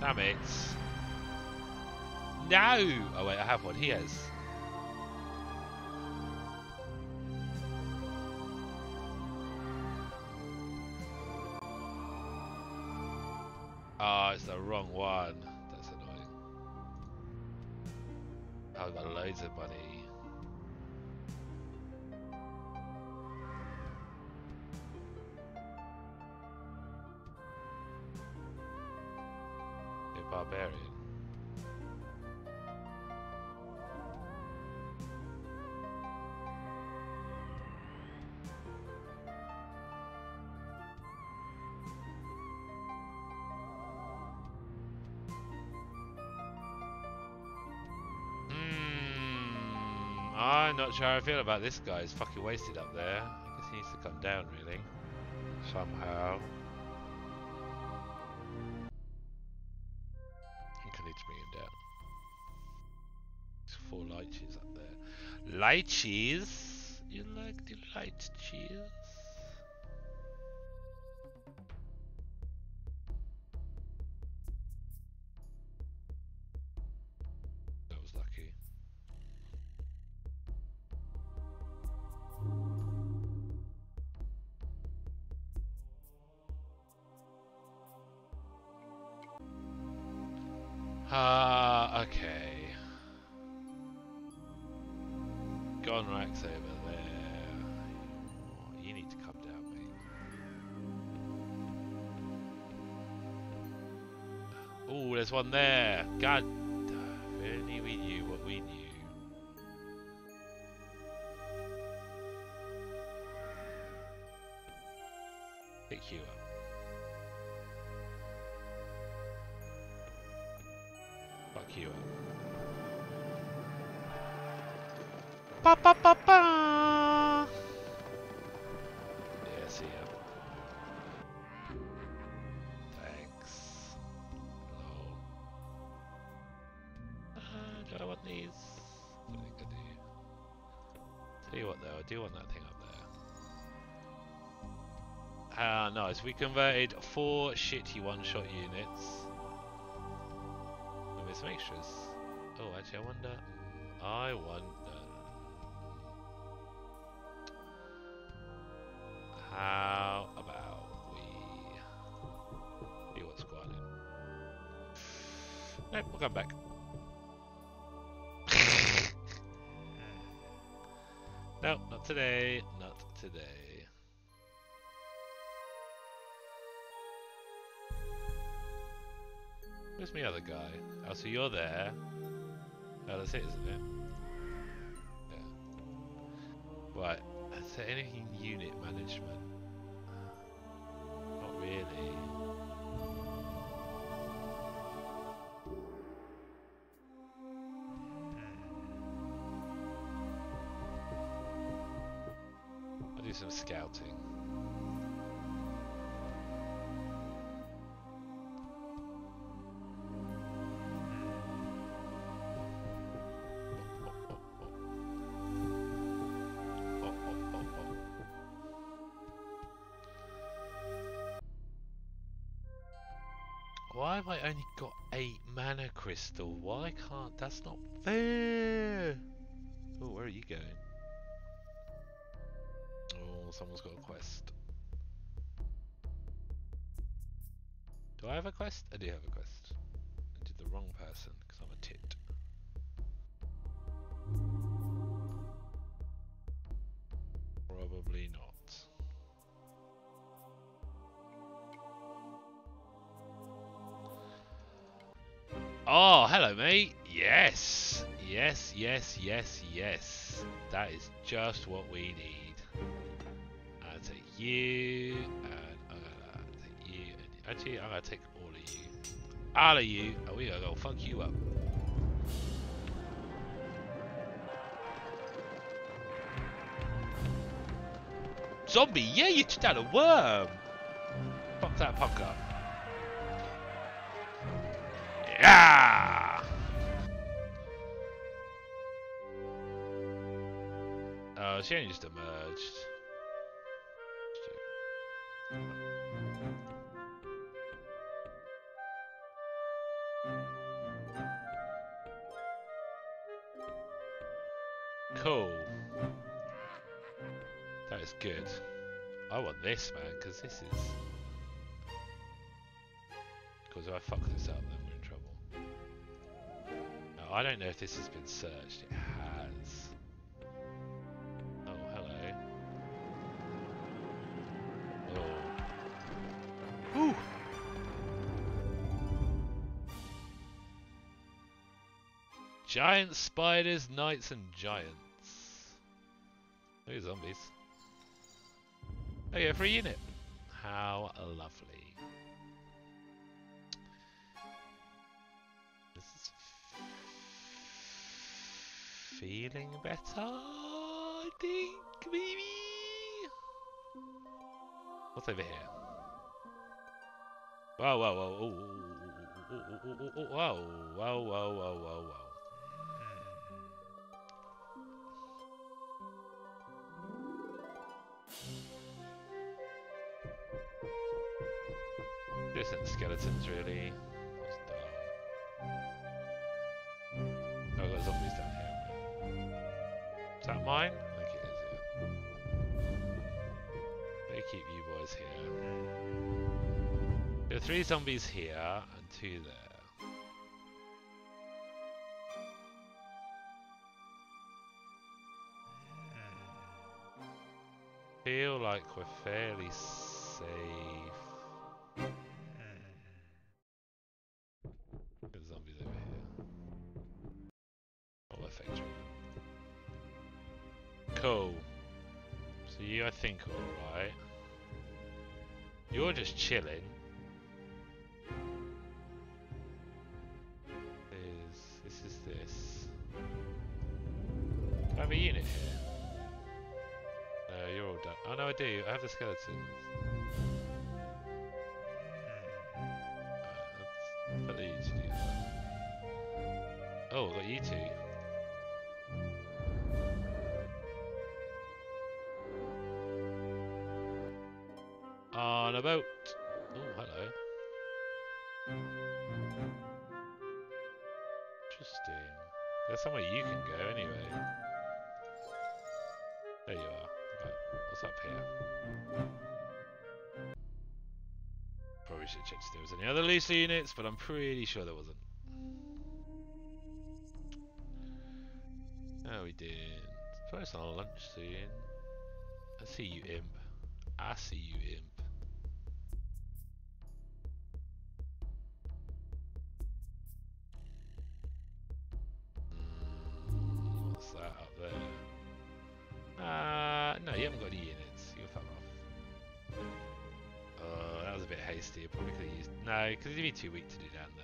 Damn it. No! Oh wait, I have one. He has. Sure how I feel about this guy. He's fucking wasted up there. I guess he needs to come down, really. Somehow. I think I need to bring him down. There's four light cheese up there. Light there's one there. God, we knew. We converted four shitty one-shot units. Some extras. Oh, actually, I wonder. I wonder. How about we see what's going on? Nope, we'll come back. [LAUGHS] no, not today. Not today. My other guy? Oh, so you're there. Oh, that's it, isn't it? Yeah. Right. Is there anything unit management? Not really. I'll do some scouting. Have I only got eight mana crystal? Why can't that's not fair? Oh, where are you going? Oh, someone's got a quest. Do I have a quest? I do have a quest. I did the wrong person just what we need. I'll take you, and uh, I'm gonna take you. And actually, I'm gonna take all of you. All of you, and we are gonna go fuck you up. Zombie, yeah, you took down a worm. Fuck that punk up. changed to. Cool. That is good. I want this, man, because this is... Because if I fuck this up, then we're in trouble. Now, I don't know if this has been searched. Giant spiders, knights, and giants. Those zombies. Oh yeah, for unit. How lovely. This is feeling better, I think, maybe? What's over here? Whoa, whoa, whoa, oh, oh, oh, oh, oh, oh. Oh, I've got uh, oh, zombies down here. Is that mine? I think it is, yeah. Better keep you boys here. There are three zombies here and two there. Feel like we're fairly safe. Chilling. Is this is this? Do I have a unit here? No, you're all done. Oh no, I do. I have the skeletons. Alright, let's put these to do. Oh, I got you two. On a boat. There's somewhere you can go anyway. There you are. Right, what's up here? Probably should check if there was any other loose units, but I'm pretty sure there wasn't. No, we didn't. Probably on lunch soon. I see you, imp. I see you, imp. Too weak to do down there.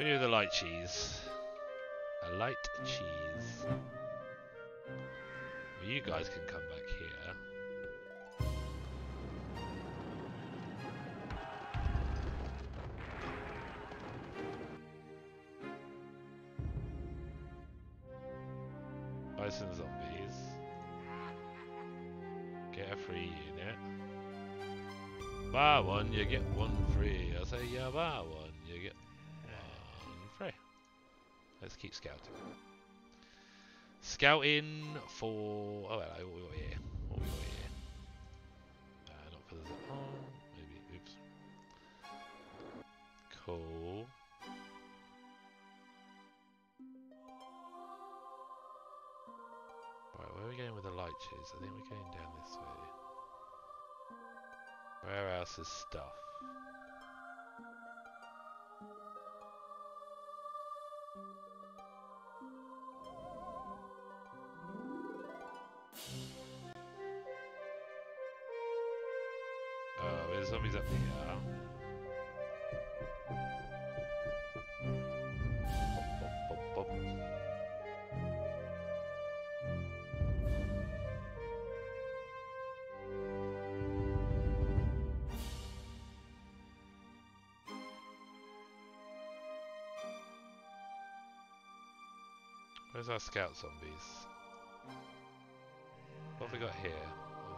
We do the light cheese. A light cheese. Well, you guys can come back here. Let's keep scouting. Scouting for. Oh, hello, what we got here? What we got here? Uh, not for the. Oh, maybe. Oops. Cool. Right, where are we going with the light cheese? I think we're going down this way. Where else is stuff? zombies up uh, Where's our scout zombies? What have we got here?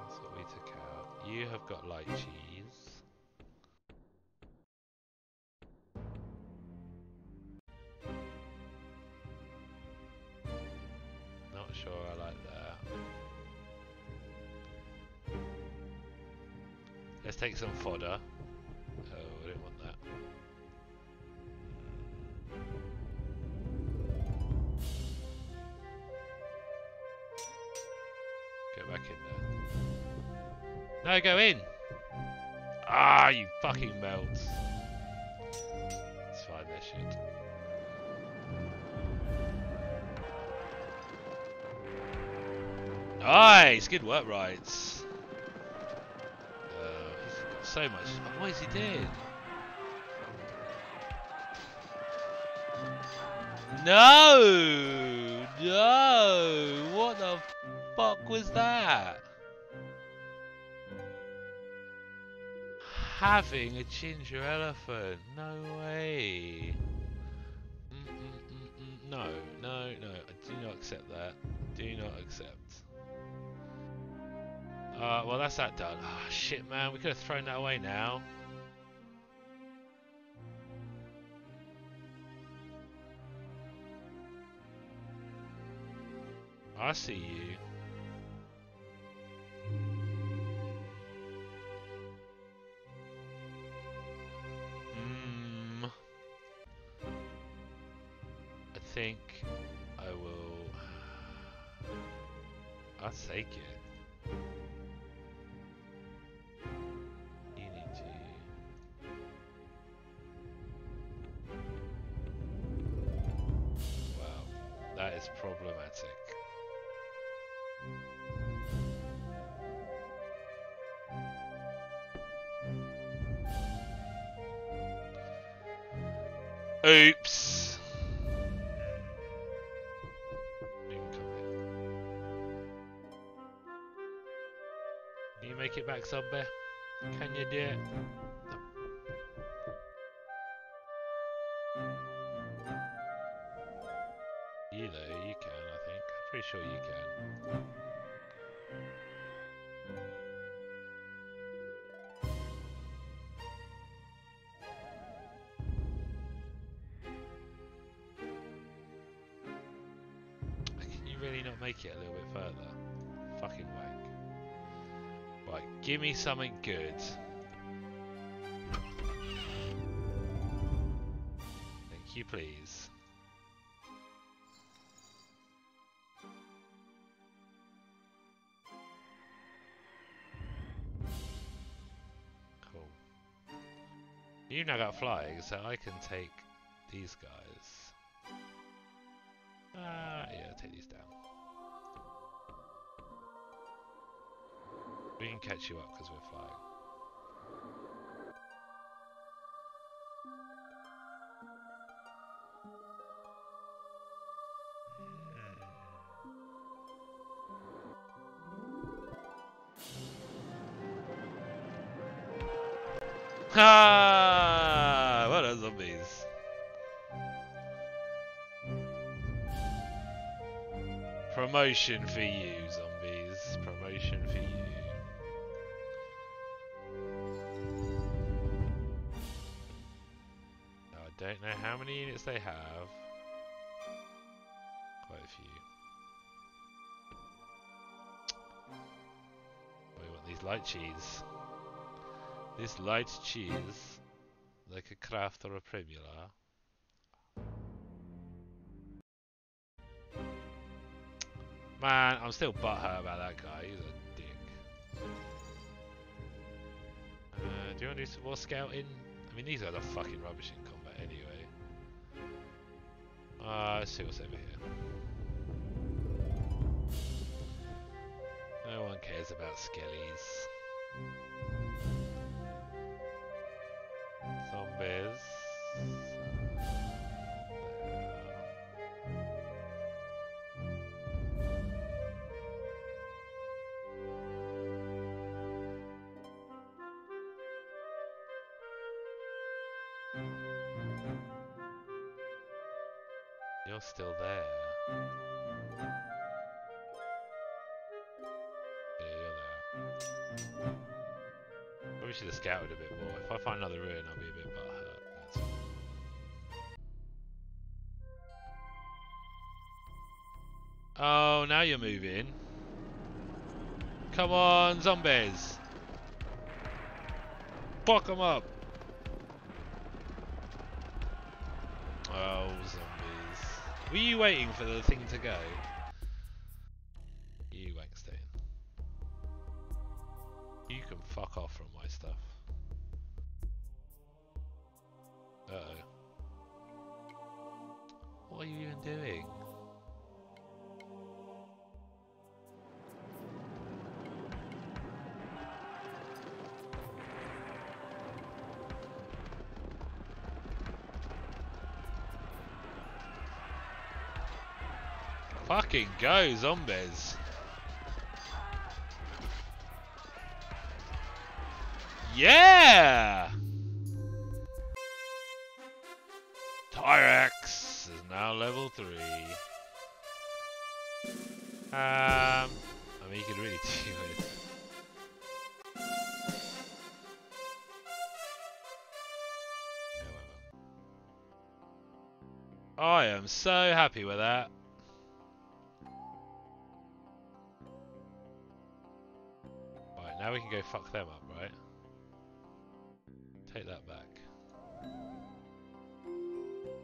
That's what we took out. You have got light cheese. Let's some fodder. Oh, I didn't want that. Go back in there. No, go in! Ah, you fucking melts. It's fine, they shit. Nice! Good work, rights. So much. Oh, what is he doing? No! No! What the fuck was that? Having a ginger elephant? Uh, well, that's that done. Ah, shit, man. We could have thrown that away now. I see you. Hmm. I think make it a little bit further? Fucking wank. Right, give me something good. Thank you, please. Cool. You now got flying, so I can take these guys. Ah, yeah, take these down. Catch you up because we're flying. Ha! What are zombies? Promotion for you, zombies. Many units they have. Quite a few. We want these light cheese. This light cheese, like a craft or a primula. Man, I'm still butthurt about that guy. He's a dick. Uh, do you want to do some more scouting? I mean, these are the fucking rubbish in combat anyway. Uh, let's see what's over here. No one cares about skellies. Zombies. Oh, in. Come on, zombies! Fuck them up! Oh, zombies. Were you waiting for the thing to go? Fucking go, zombies. Yeah!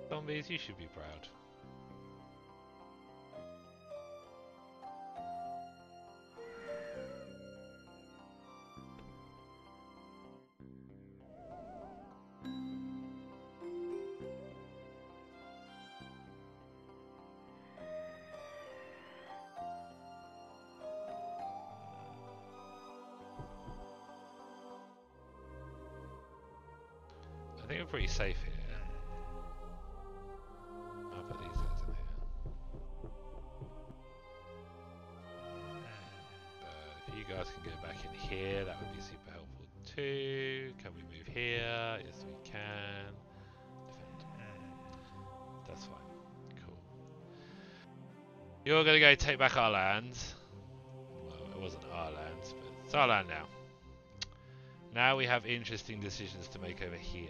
Zombies, you should be proud. I think we're pretty safe You're gonna go take back our land. Well, it wasn't our land, but it's our land now. Now we have interesting decisions to make over here.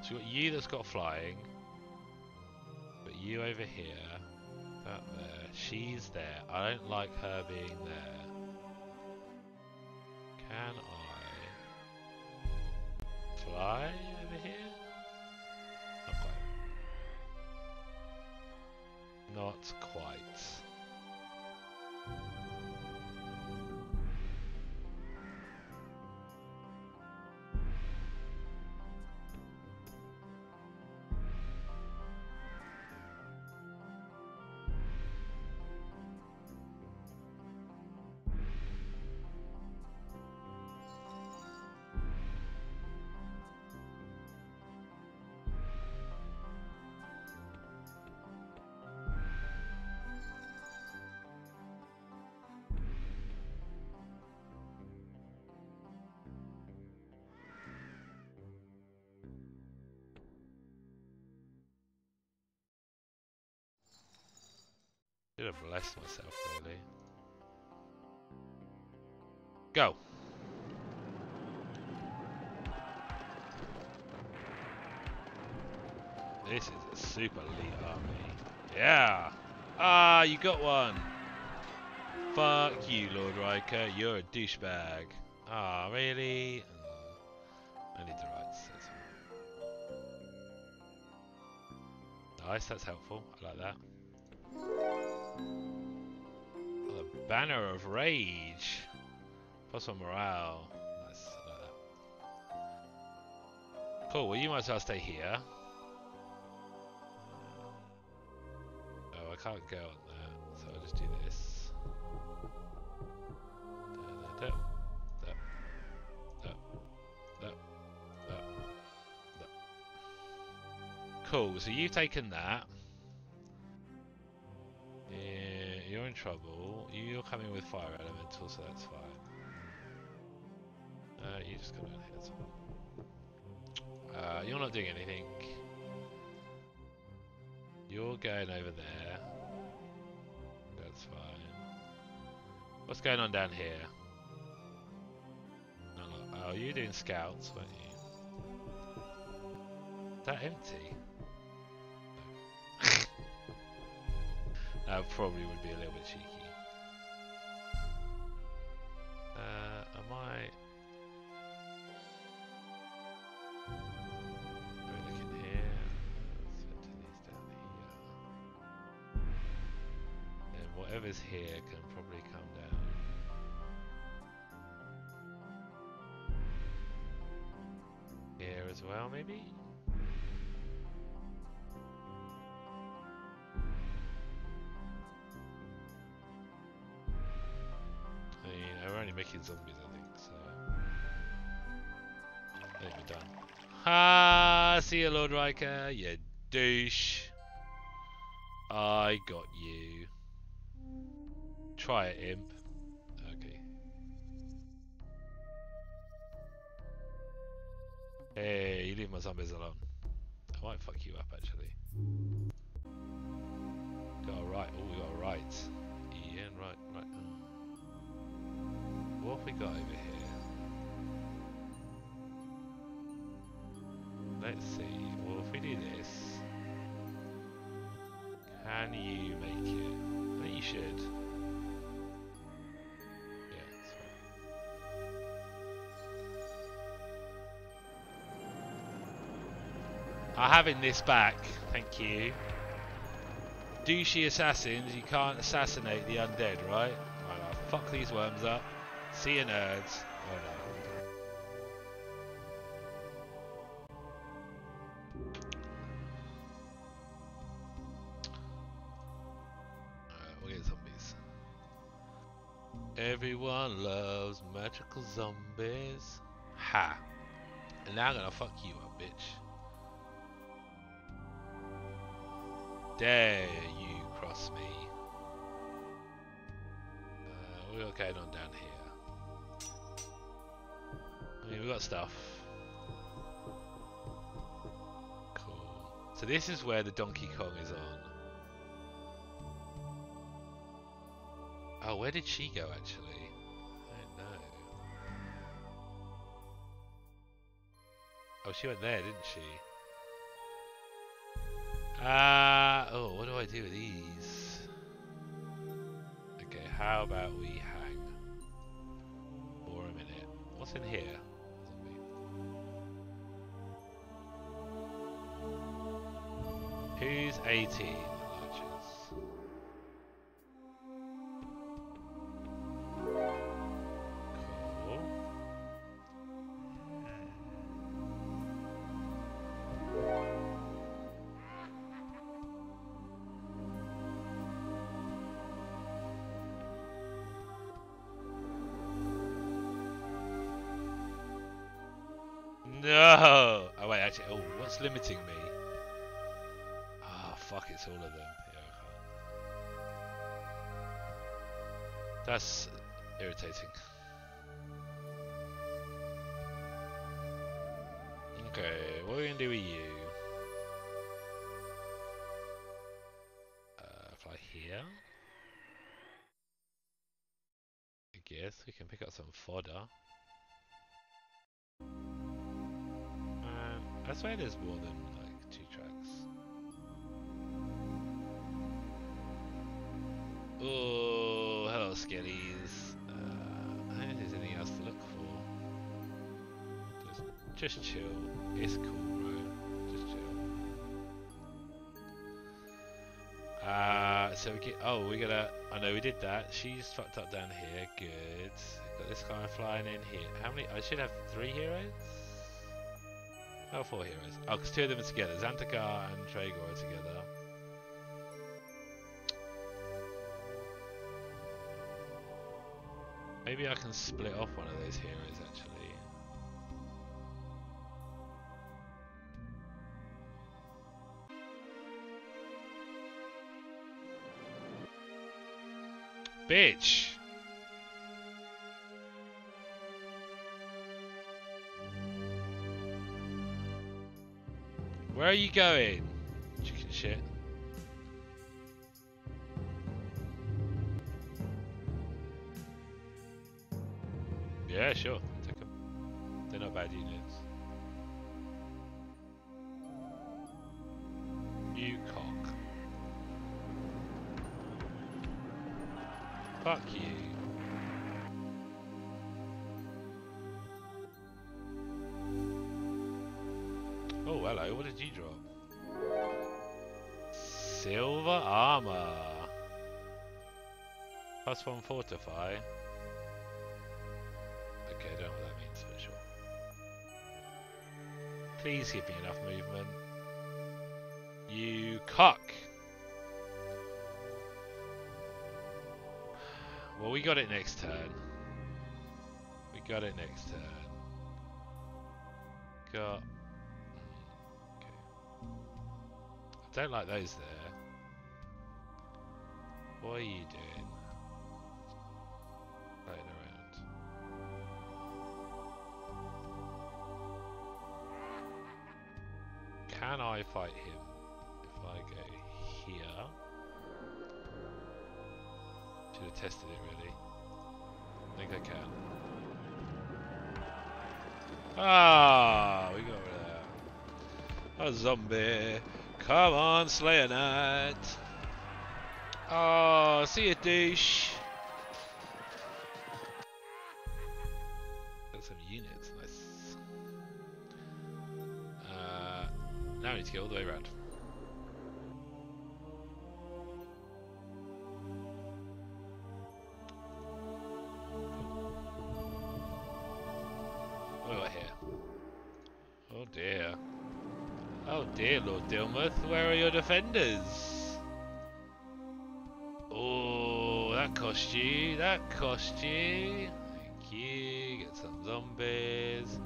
So we've got you that's got flying. But you over here. That there. She's there. I don't like her being there. Have blessed myself, really. Go. This is a super elite army. Yeah. Ah, you got one. Fuck you, Lord Riker. You're a douchebag. Ah, really? Mm. I need to write this. Nice, that's helpful. I like that. Banner of Rage. Plus one morale. Nice, like. Cool, well you might as well stay here. Uh, oh, I can't go on that, so I'll just do this. Da, da, da. Cool, so you've taken that. In trouble. You're coming with fire elemental, so that's fine. Uh, you just go down here as well. Uh, you're not doing anything. you're going over there. That's fine. What's going on down here? No, no. Oh, you're doing scouts, weren't you? Is that empty? That probably would be a little bit cheeky. Uh, am I... Let me look in here. Let's enter these down here. And whatever's here can probably come down. Here as well, maybe? We're zombies, I think, so. Think we're done. Ha! See you, Lord Riker, you douche. I got you. Try it, imp. Okay. Hey, you leave my zombies alone. I might fuck you up, actually. Got a right. Oh, we got a right. What have we got over here? Let's see. Well, if we do this, can you make it? I think you should. Yeah, that's fine. I'm having this back, thank you. Douchey assassins, you can't assassinate the undead, right? Right, I'll fuck these worms up. See you nerds. Oh no. Alright, we'll get zombies. Everyone loves magical zombies. Ha! And now I'm gonna fuck you up, bitch. Dare you cross me? Uh, we got going on down here? I mean, we got stuff. Cool. So this is where the Donkey Kong is on. Oh, where did she go actually? I don't know. Oh, she went there, didn't she? Uh, oh, what do I do with these? Okay, how about we hang for a minute? What's in here? Zombie. 18? Archers. Cool. No! Oh wait, actually, oh, what's limiting me? That's irritating. Okay, what are we gonna do with you? Uh, fly here? I guess we can pick up some fodder. Um, I swear there's more than Skellies. Uh, I don't think there's anything else to look for. Just, just chill. It's cool, bro. Just chill. Uh, so we get. Oh, we gotta. I know we did that. She's fucked up down here. Good. Got this guy flying in here. How many? I should have three heroes. Oh, four heroes. Oh, because two of them are together. Xantakar and Traegor are together. Maybe I can split off one of those heroes, actually. Bitch! Where are you going? Chicken shit. Sure. Take them. They're not bad units. You cock. Fuck you. Oh, hello. What did you drop? Silver armor. Plus one fortify. Please give me enough movement. You cock! Well, we got it next turn. We got it next turn. Got... Okay. I don't like those there. What are you doing? Can I fight him if I go here? Should have tested it really. I think I can. Ah, we got rid of that. A zombie. Come on, Slayer Knight. Oh, see you, douche. You. Thank you, get some zombies.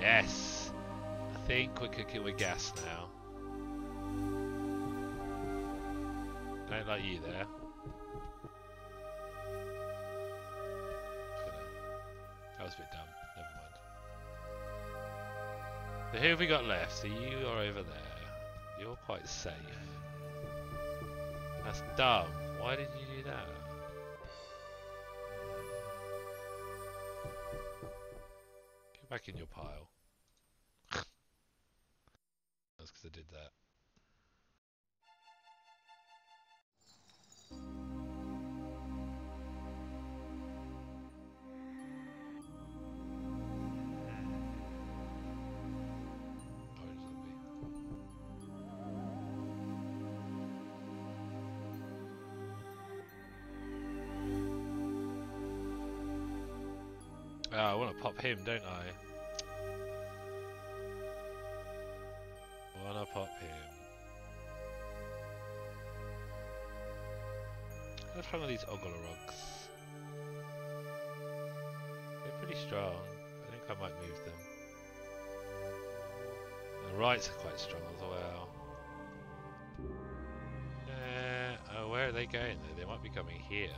Yes, I think we're cooking with gas now. Don't like you there. That was a bit dumb. Never mind. So who have we got left? So you are over there. You're quite safe. That's dumb. Why did you do that? Back in your pile. [LAUGHS] That's because I did that. Oh, I want to pop him, don't I? What's wrong with these Ogolorugs? They're pretty strong. I think I might move them. The rights are quite strong as well. Uh, oh, where are they going though? They might be coming here.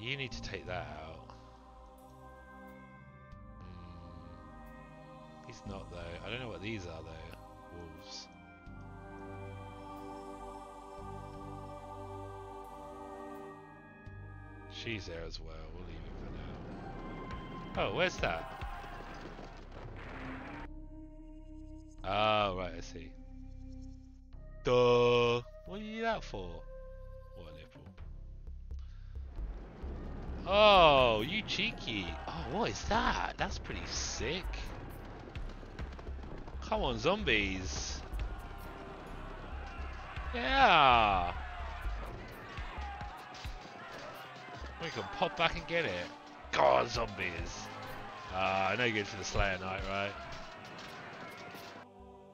You need to take that out. Hmm. He's not though. I don't know what these are though. She's there as well. We'll leave it for now. Oh, where's that? Oh, right, I see. Duh. What are you that for? What a nipple. Oh, you cheeky. Oh, what is that? That's pretty sick. Come on, zombies. Yeah. We can pop back and get it. God, zombies. Ah, I know you're good for the Slayer Knight, right?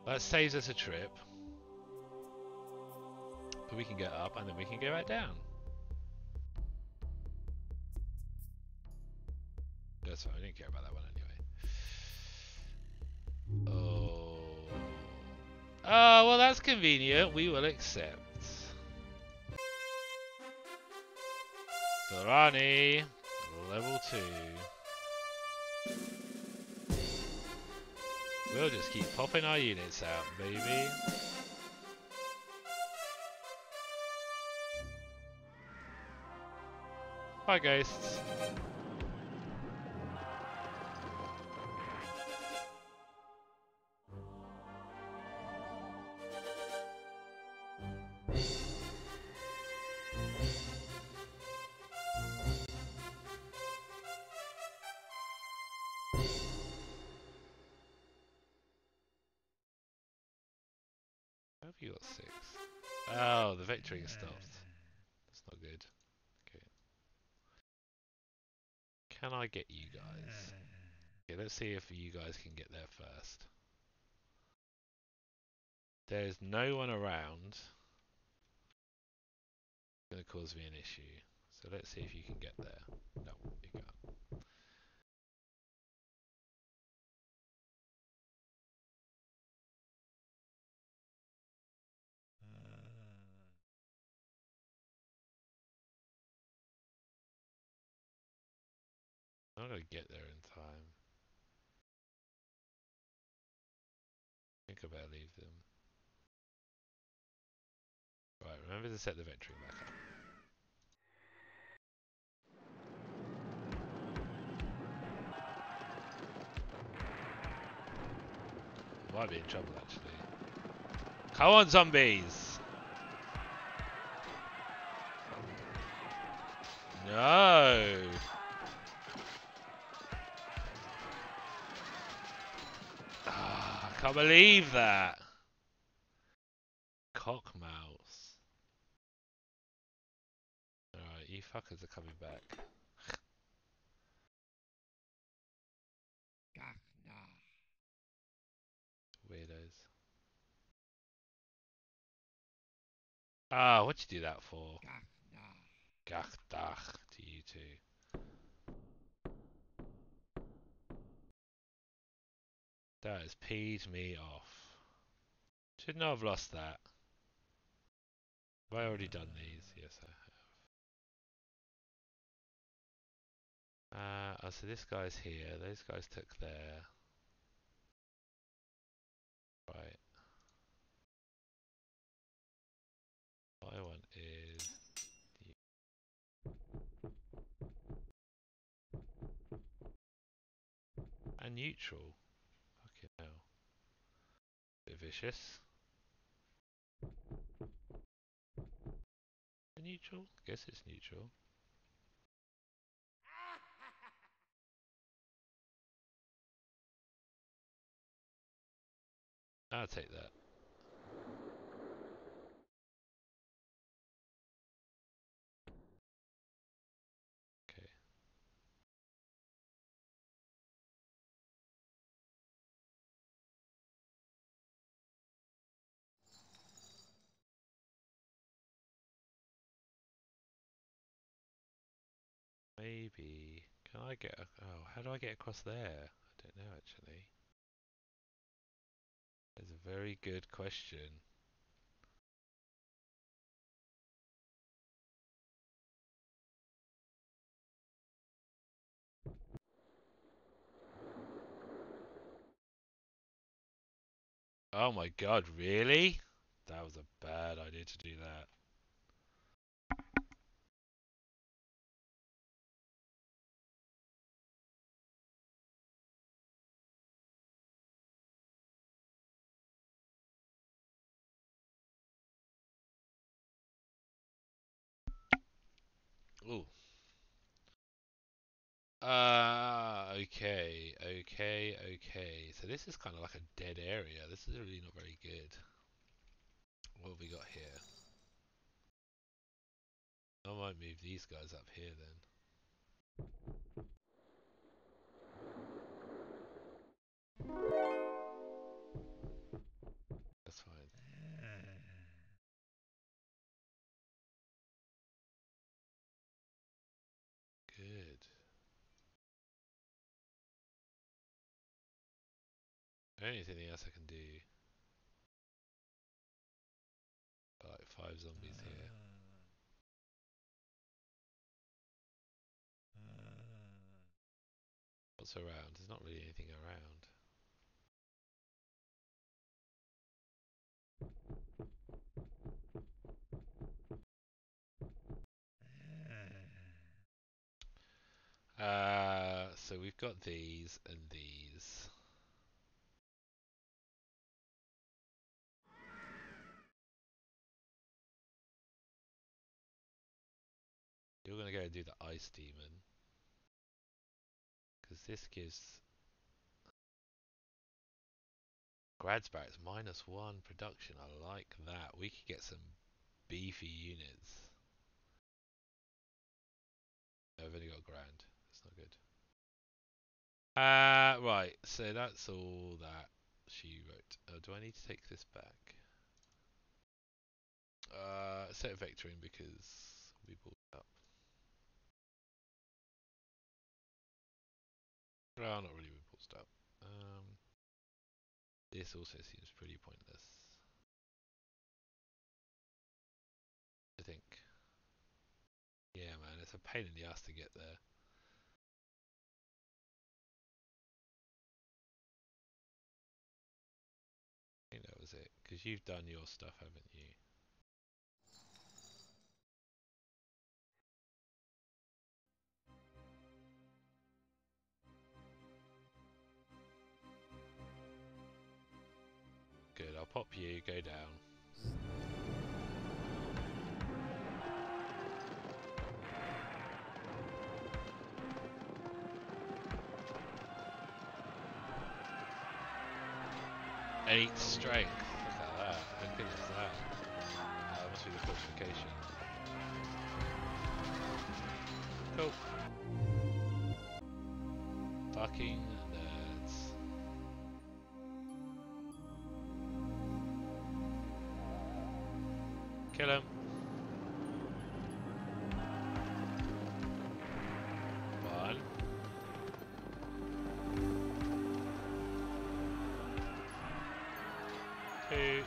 That saves us a trip. But we can get up and then we can go right down. That's fine, I didn't care about that one anyway. Oh. Oh, well that's convenient. We will accept. Ferrani, level 2. We'll just keep popping our units out, baby. Bye, ghosts. The stopped. Um, That's not good. Okay. Can I get you guys? Uh, okay, let's see if you guys can get there first. There's no one around. It's going to cause me an issue. So let's see if you can get there. No, you can't. I'm not going to get there in time. I think I better leave them. Right, remember to set the vectoring back up. Might be in trouble actually. Come on, zombies! No! Ah, I can't believe that! Cockmouse. Alright, you fuckers are coming back. [SIGHS] Weirdos. Ah, what'd you do that for? Gachdach to you two. That has peed me off. Should not have lost that. Have I already done these? Yes, I Uh, oh, so this guy's here. Those guys took there. Right. What I want is a neutral. Fucking hell. Bit vicious. Neutral? Guess it's neutral. I'll take that. Okay. Maybe. Can I get. A, oh, how do I get across there? I don't know actually. That's a very good question. Oh my god, really? That was a bad idea to do that. Uh, okay, okay, okay. So this is kind of like a dead area. This is really not very good. What have we got here? I might move these guys up here then. Anything else I can do? Like five zombies here. What's around? There's not really anything around. Uh, so we've got these and these. You're going to go and do the Ice Demon. Because this gives... Gradsparrows minus one production. I like that. We could get some beefy units. I've only got a grand. That's not good. Uh, right, so that's all that she wrote. Uh, do I need to take this back? Uh, set vectoring because we bought up. Well, not really we bought up. Um, this also seems pretty pointless. I think. Yeah, man, it's a pain in the ass to get there. I think that was it, because you've done your stuff, haven't you? Pop you, go down. Eight strength. Look at that. How good is that? Uh, that must be the fortification. Cool. Fucking Kill him. One. Two.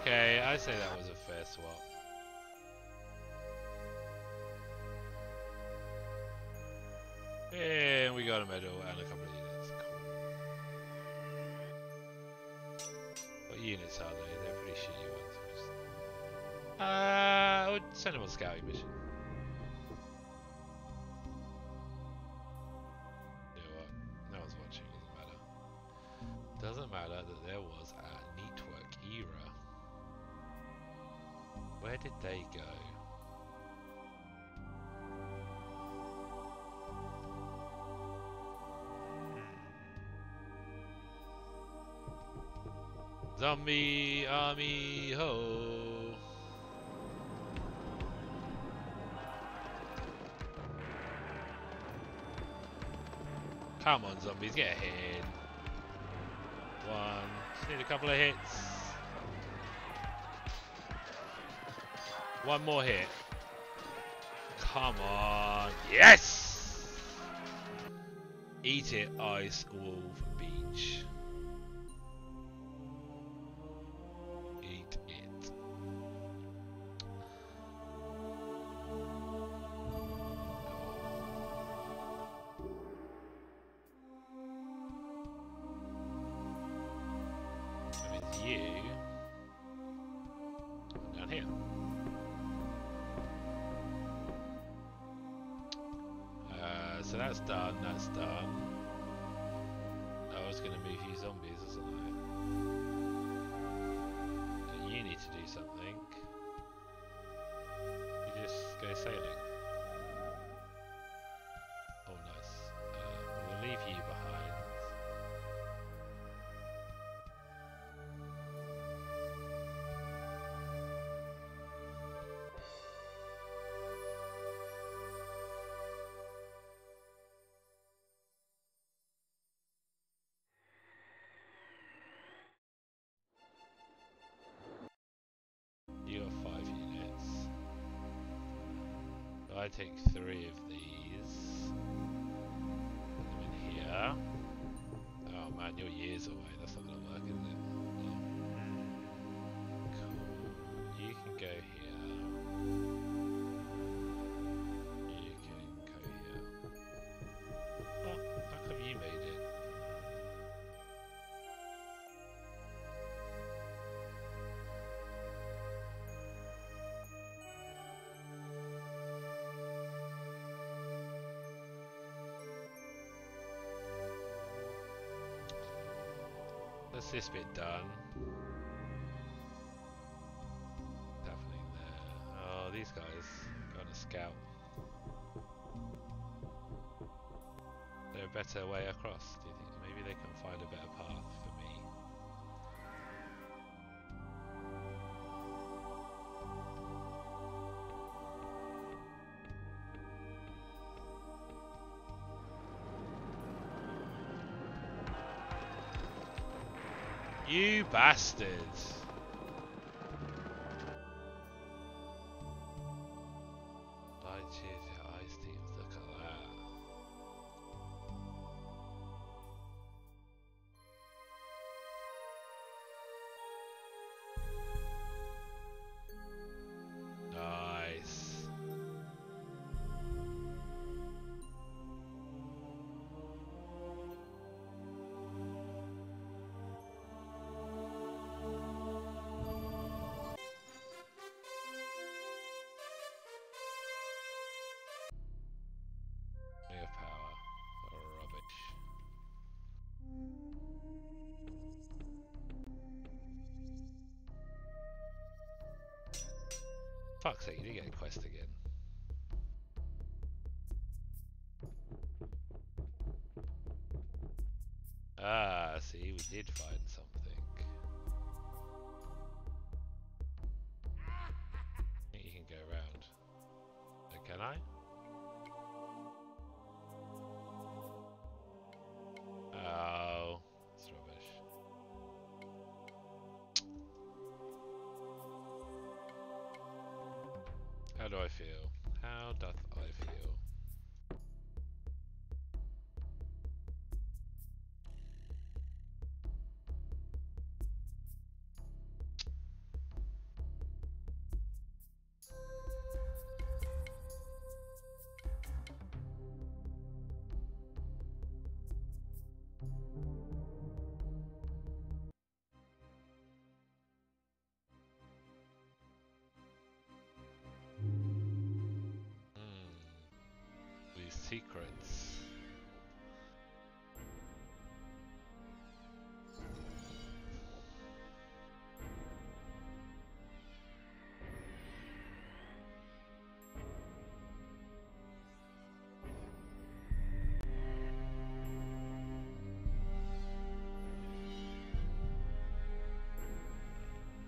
Okay, I say that was a fair swap. And we got a medal and a couple of units are they? They're pretty shitty ones. Uh, I would send them on scouting mission. Come on, zombies, get a hit. One. Just need a couple of hits. One more hit. Come on. Yes! Eat it, Ice Wolf This bit done. Definitely there. Oh, these guys going to scout. There a better way across? Do you think maybe they can find a better path You bastards! Did find secrets.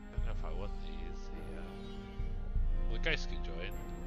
I don't know if I want these. The uh, ghost can join.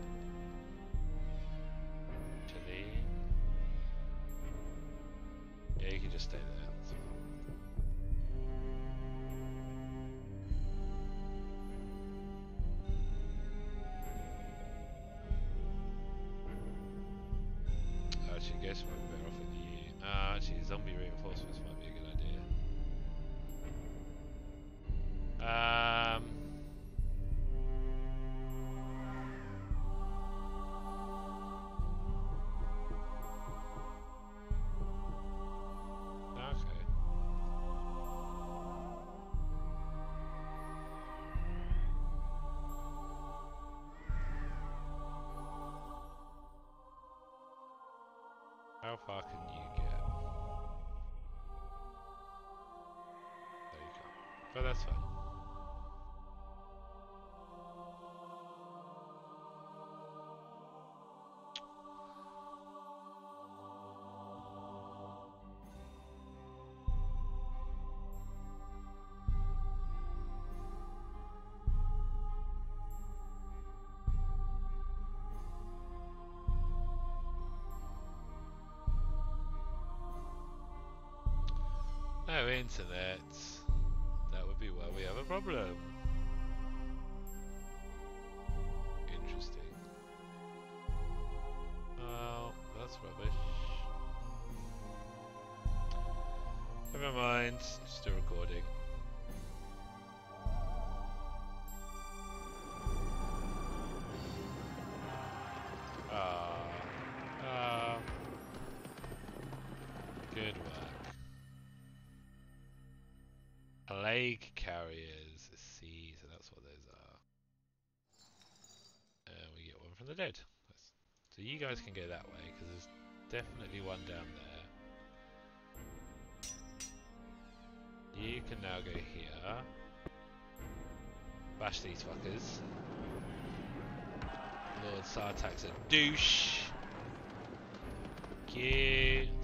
That's fine. No internet. Be where we have a problem. Interesting. Oh, that's rubbish. Never mind. Still recording. The. So you guys can go that way because there's definitely one down there. You can now go here. Bash these fuckers. Lord Sartek's a douche. Thank.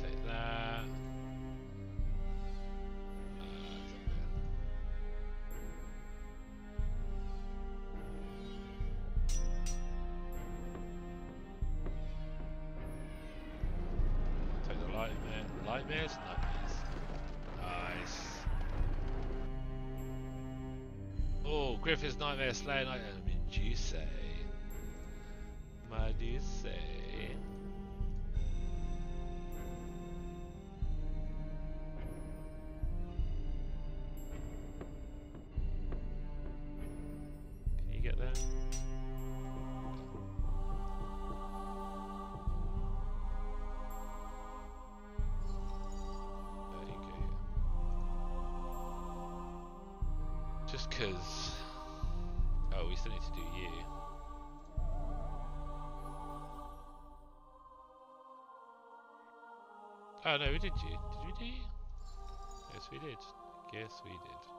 Griffith's Nightmare Slayer Knight. Medusa. Medusa. Can you get still need to do you. Oh no, we did you. Did we do you? Yes, we did. Yes, we did.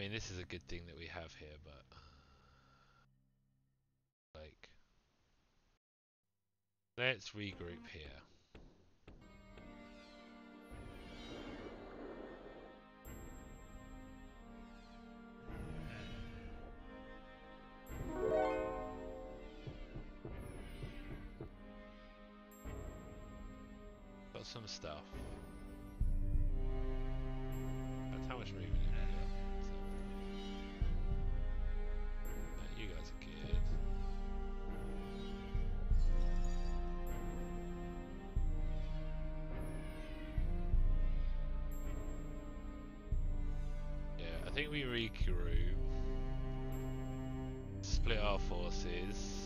Mean, this is a good thing that we have here, but like, let's regroup here. Got some stuff. That's how much movement I think we regroup. Split our forces.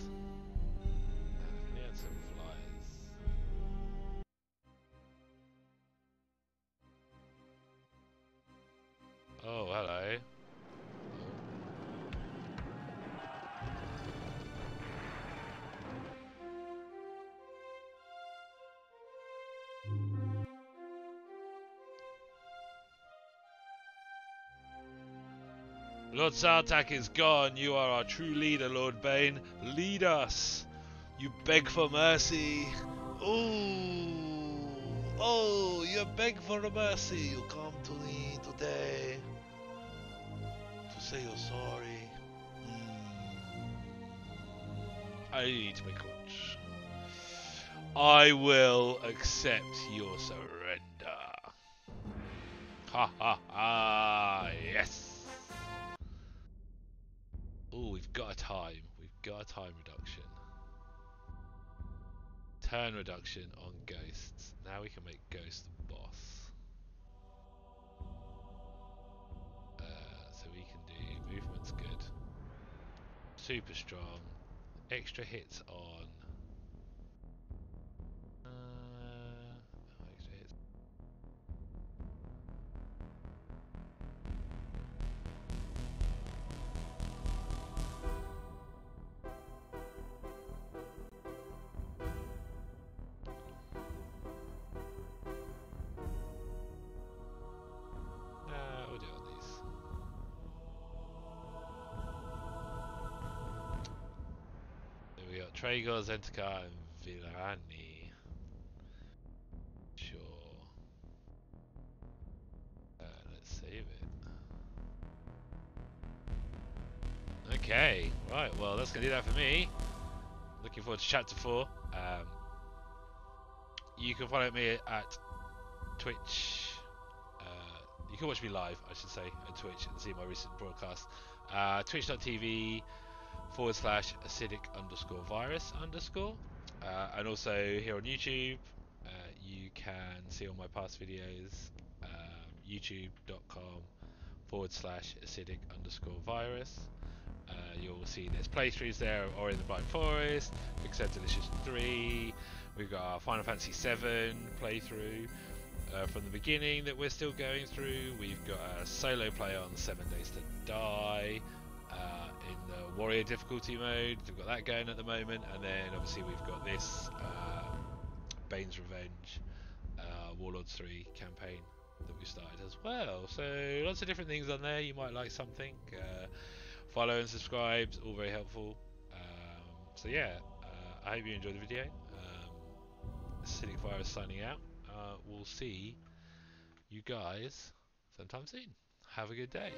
Lord Sartek is gone. You are our true leader, Lord Bane. Lead us. You beg for mercy. Oh, oh, you beg for mercy. You come to me today to say you're sorry. Hmm. I need to make coach. I will accept your surrender. Ha ha! A time reduction. Turn reduction on ghosts. Now we can make ghost boss. Uh, so we can do movement's good. Super strong. Extra hits on. Rodrigo Zenska and Villani. Sure. Uh, let's save it. Okay, right, well that's gonna do that for me. Looking forward to chapter 4. Um, you can follow me at Twitch. Uh, you can watch me live, I should say, on Twitch and see my recent broadcast. Uh, Twitch.tv forward slash acidic underscore virus underscore. Uh, and also here on YouTube, uh, you can see all my past videos. Um, YouTube.com forward slash acidic underscore virus. Uh, you'll see there's playthroughs there of Ori and the Blind Forest, Except Delicious 3. We've got our Final Fantasy 7 playthrough uh, from the beginning that we're still going through. We've got a solo play on Seven Days to Die uh, in the Warrior difficulty mode. We've got that going at the moment, and then obviously we've got this uh, Bane's Revenge uh, Warlords 3 campaign that we started as well. So lots of different things on there. You might like something. Uh, follow and subscribe, all very helpful. Um, so yeah, uh, I hope you enjoyed the video. Um, Acidic Virus signing out. Uh, we'll see you guys sometime soon. Have a good day.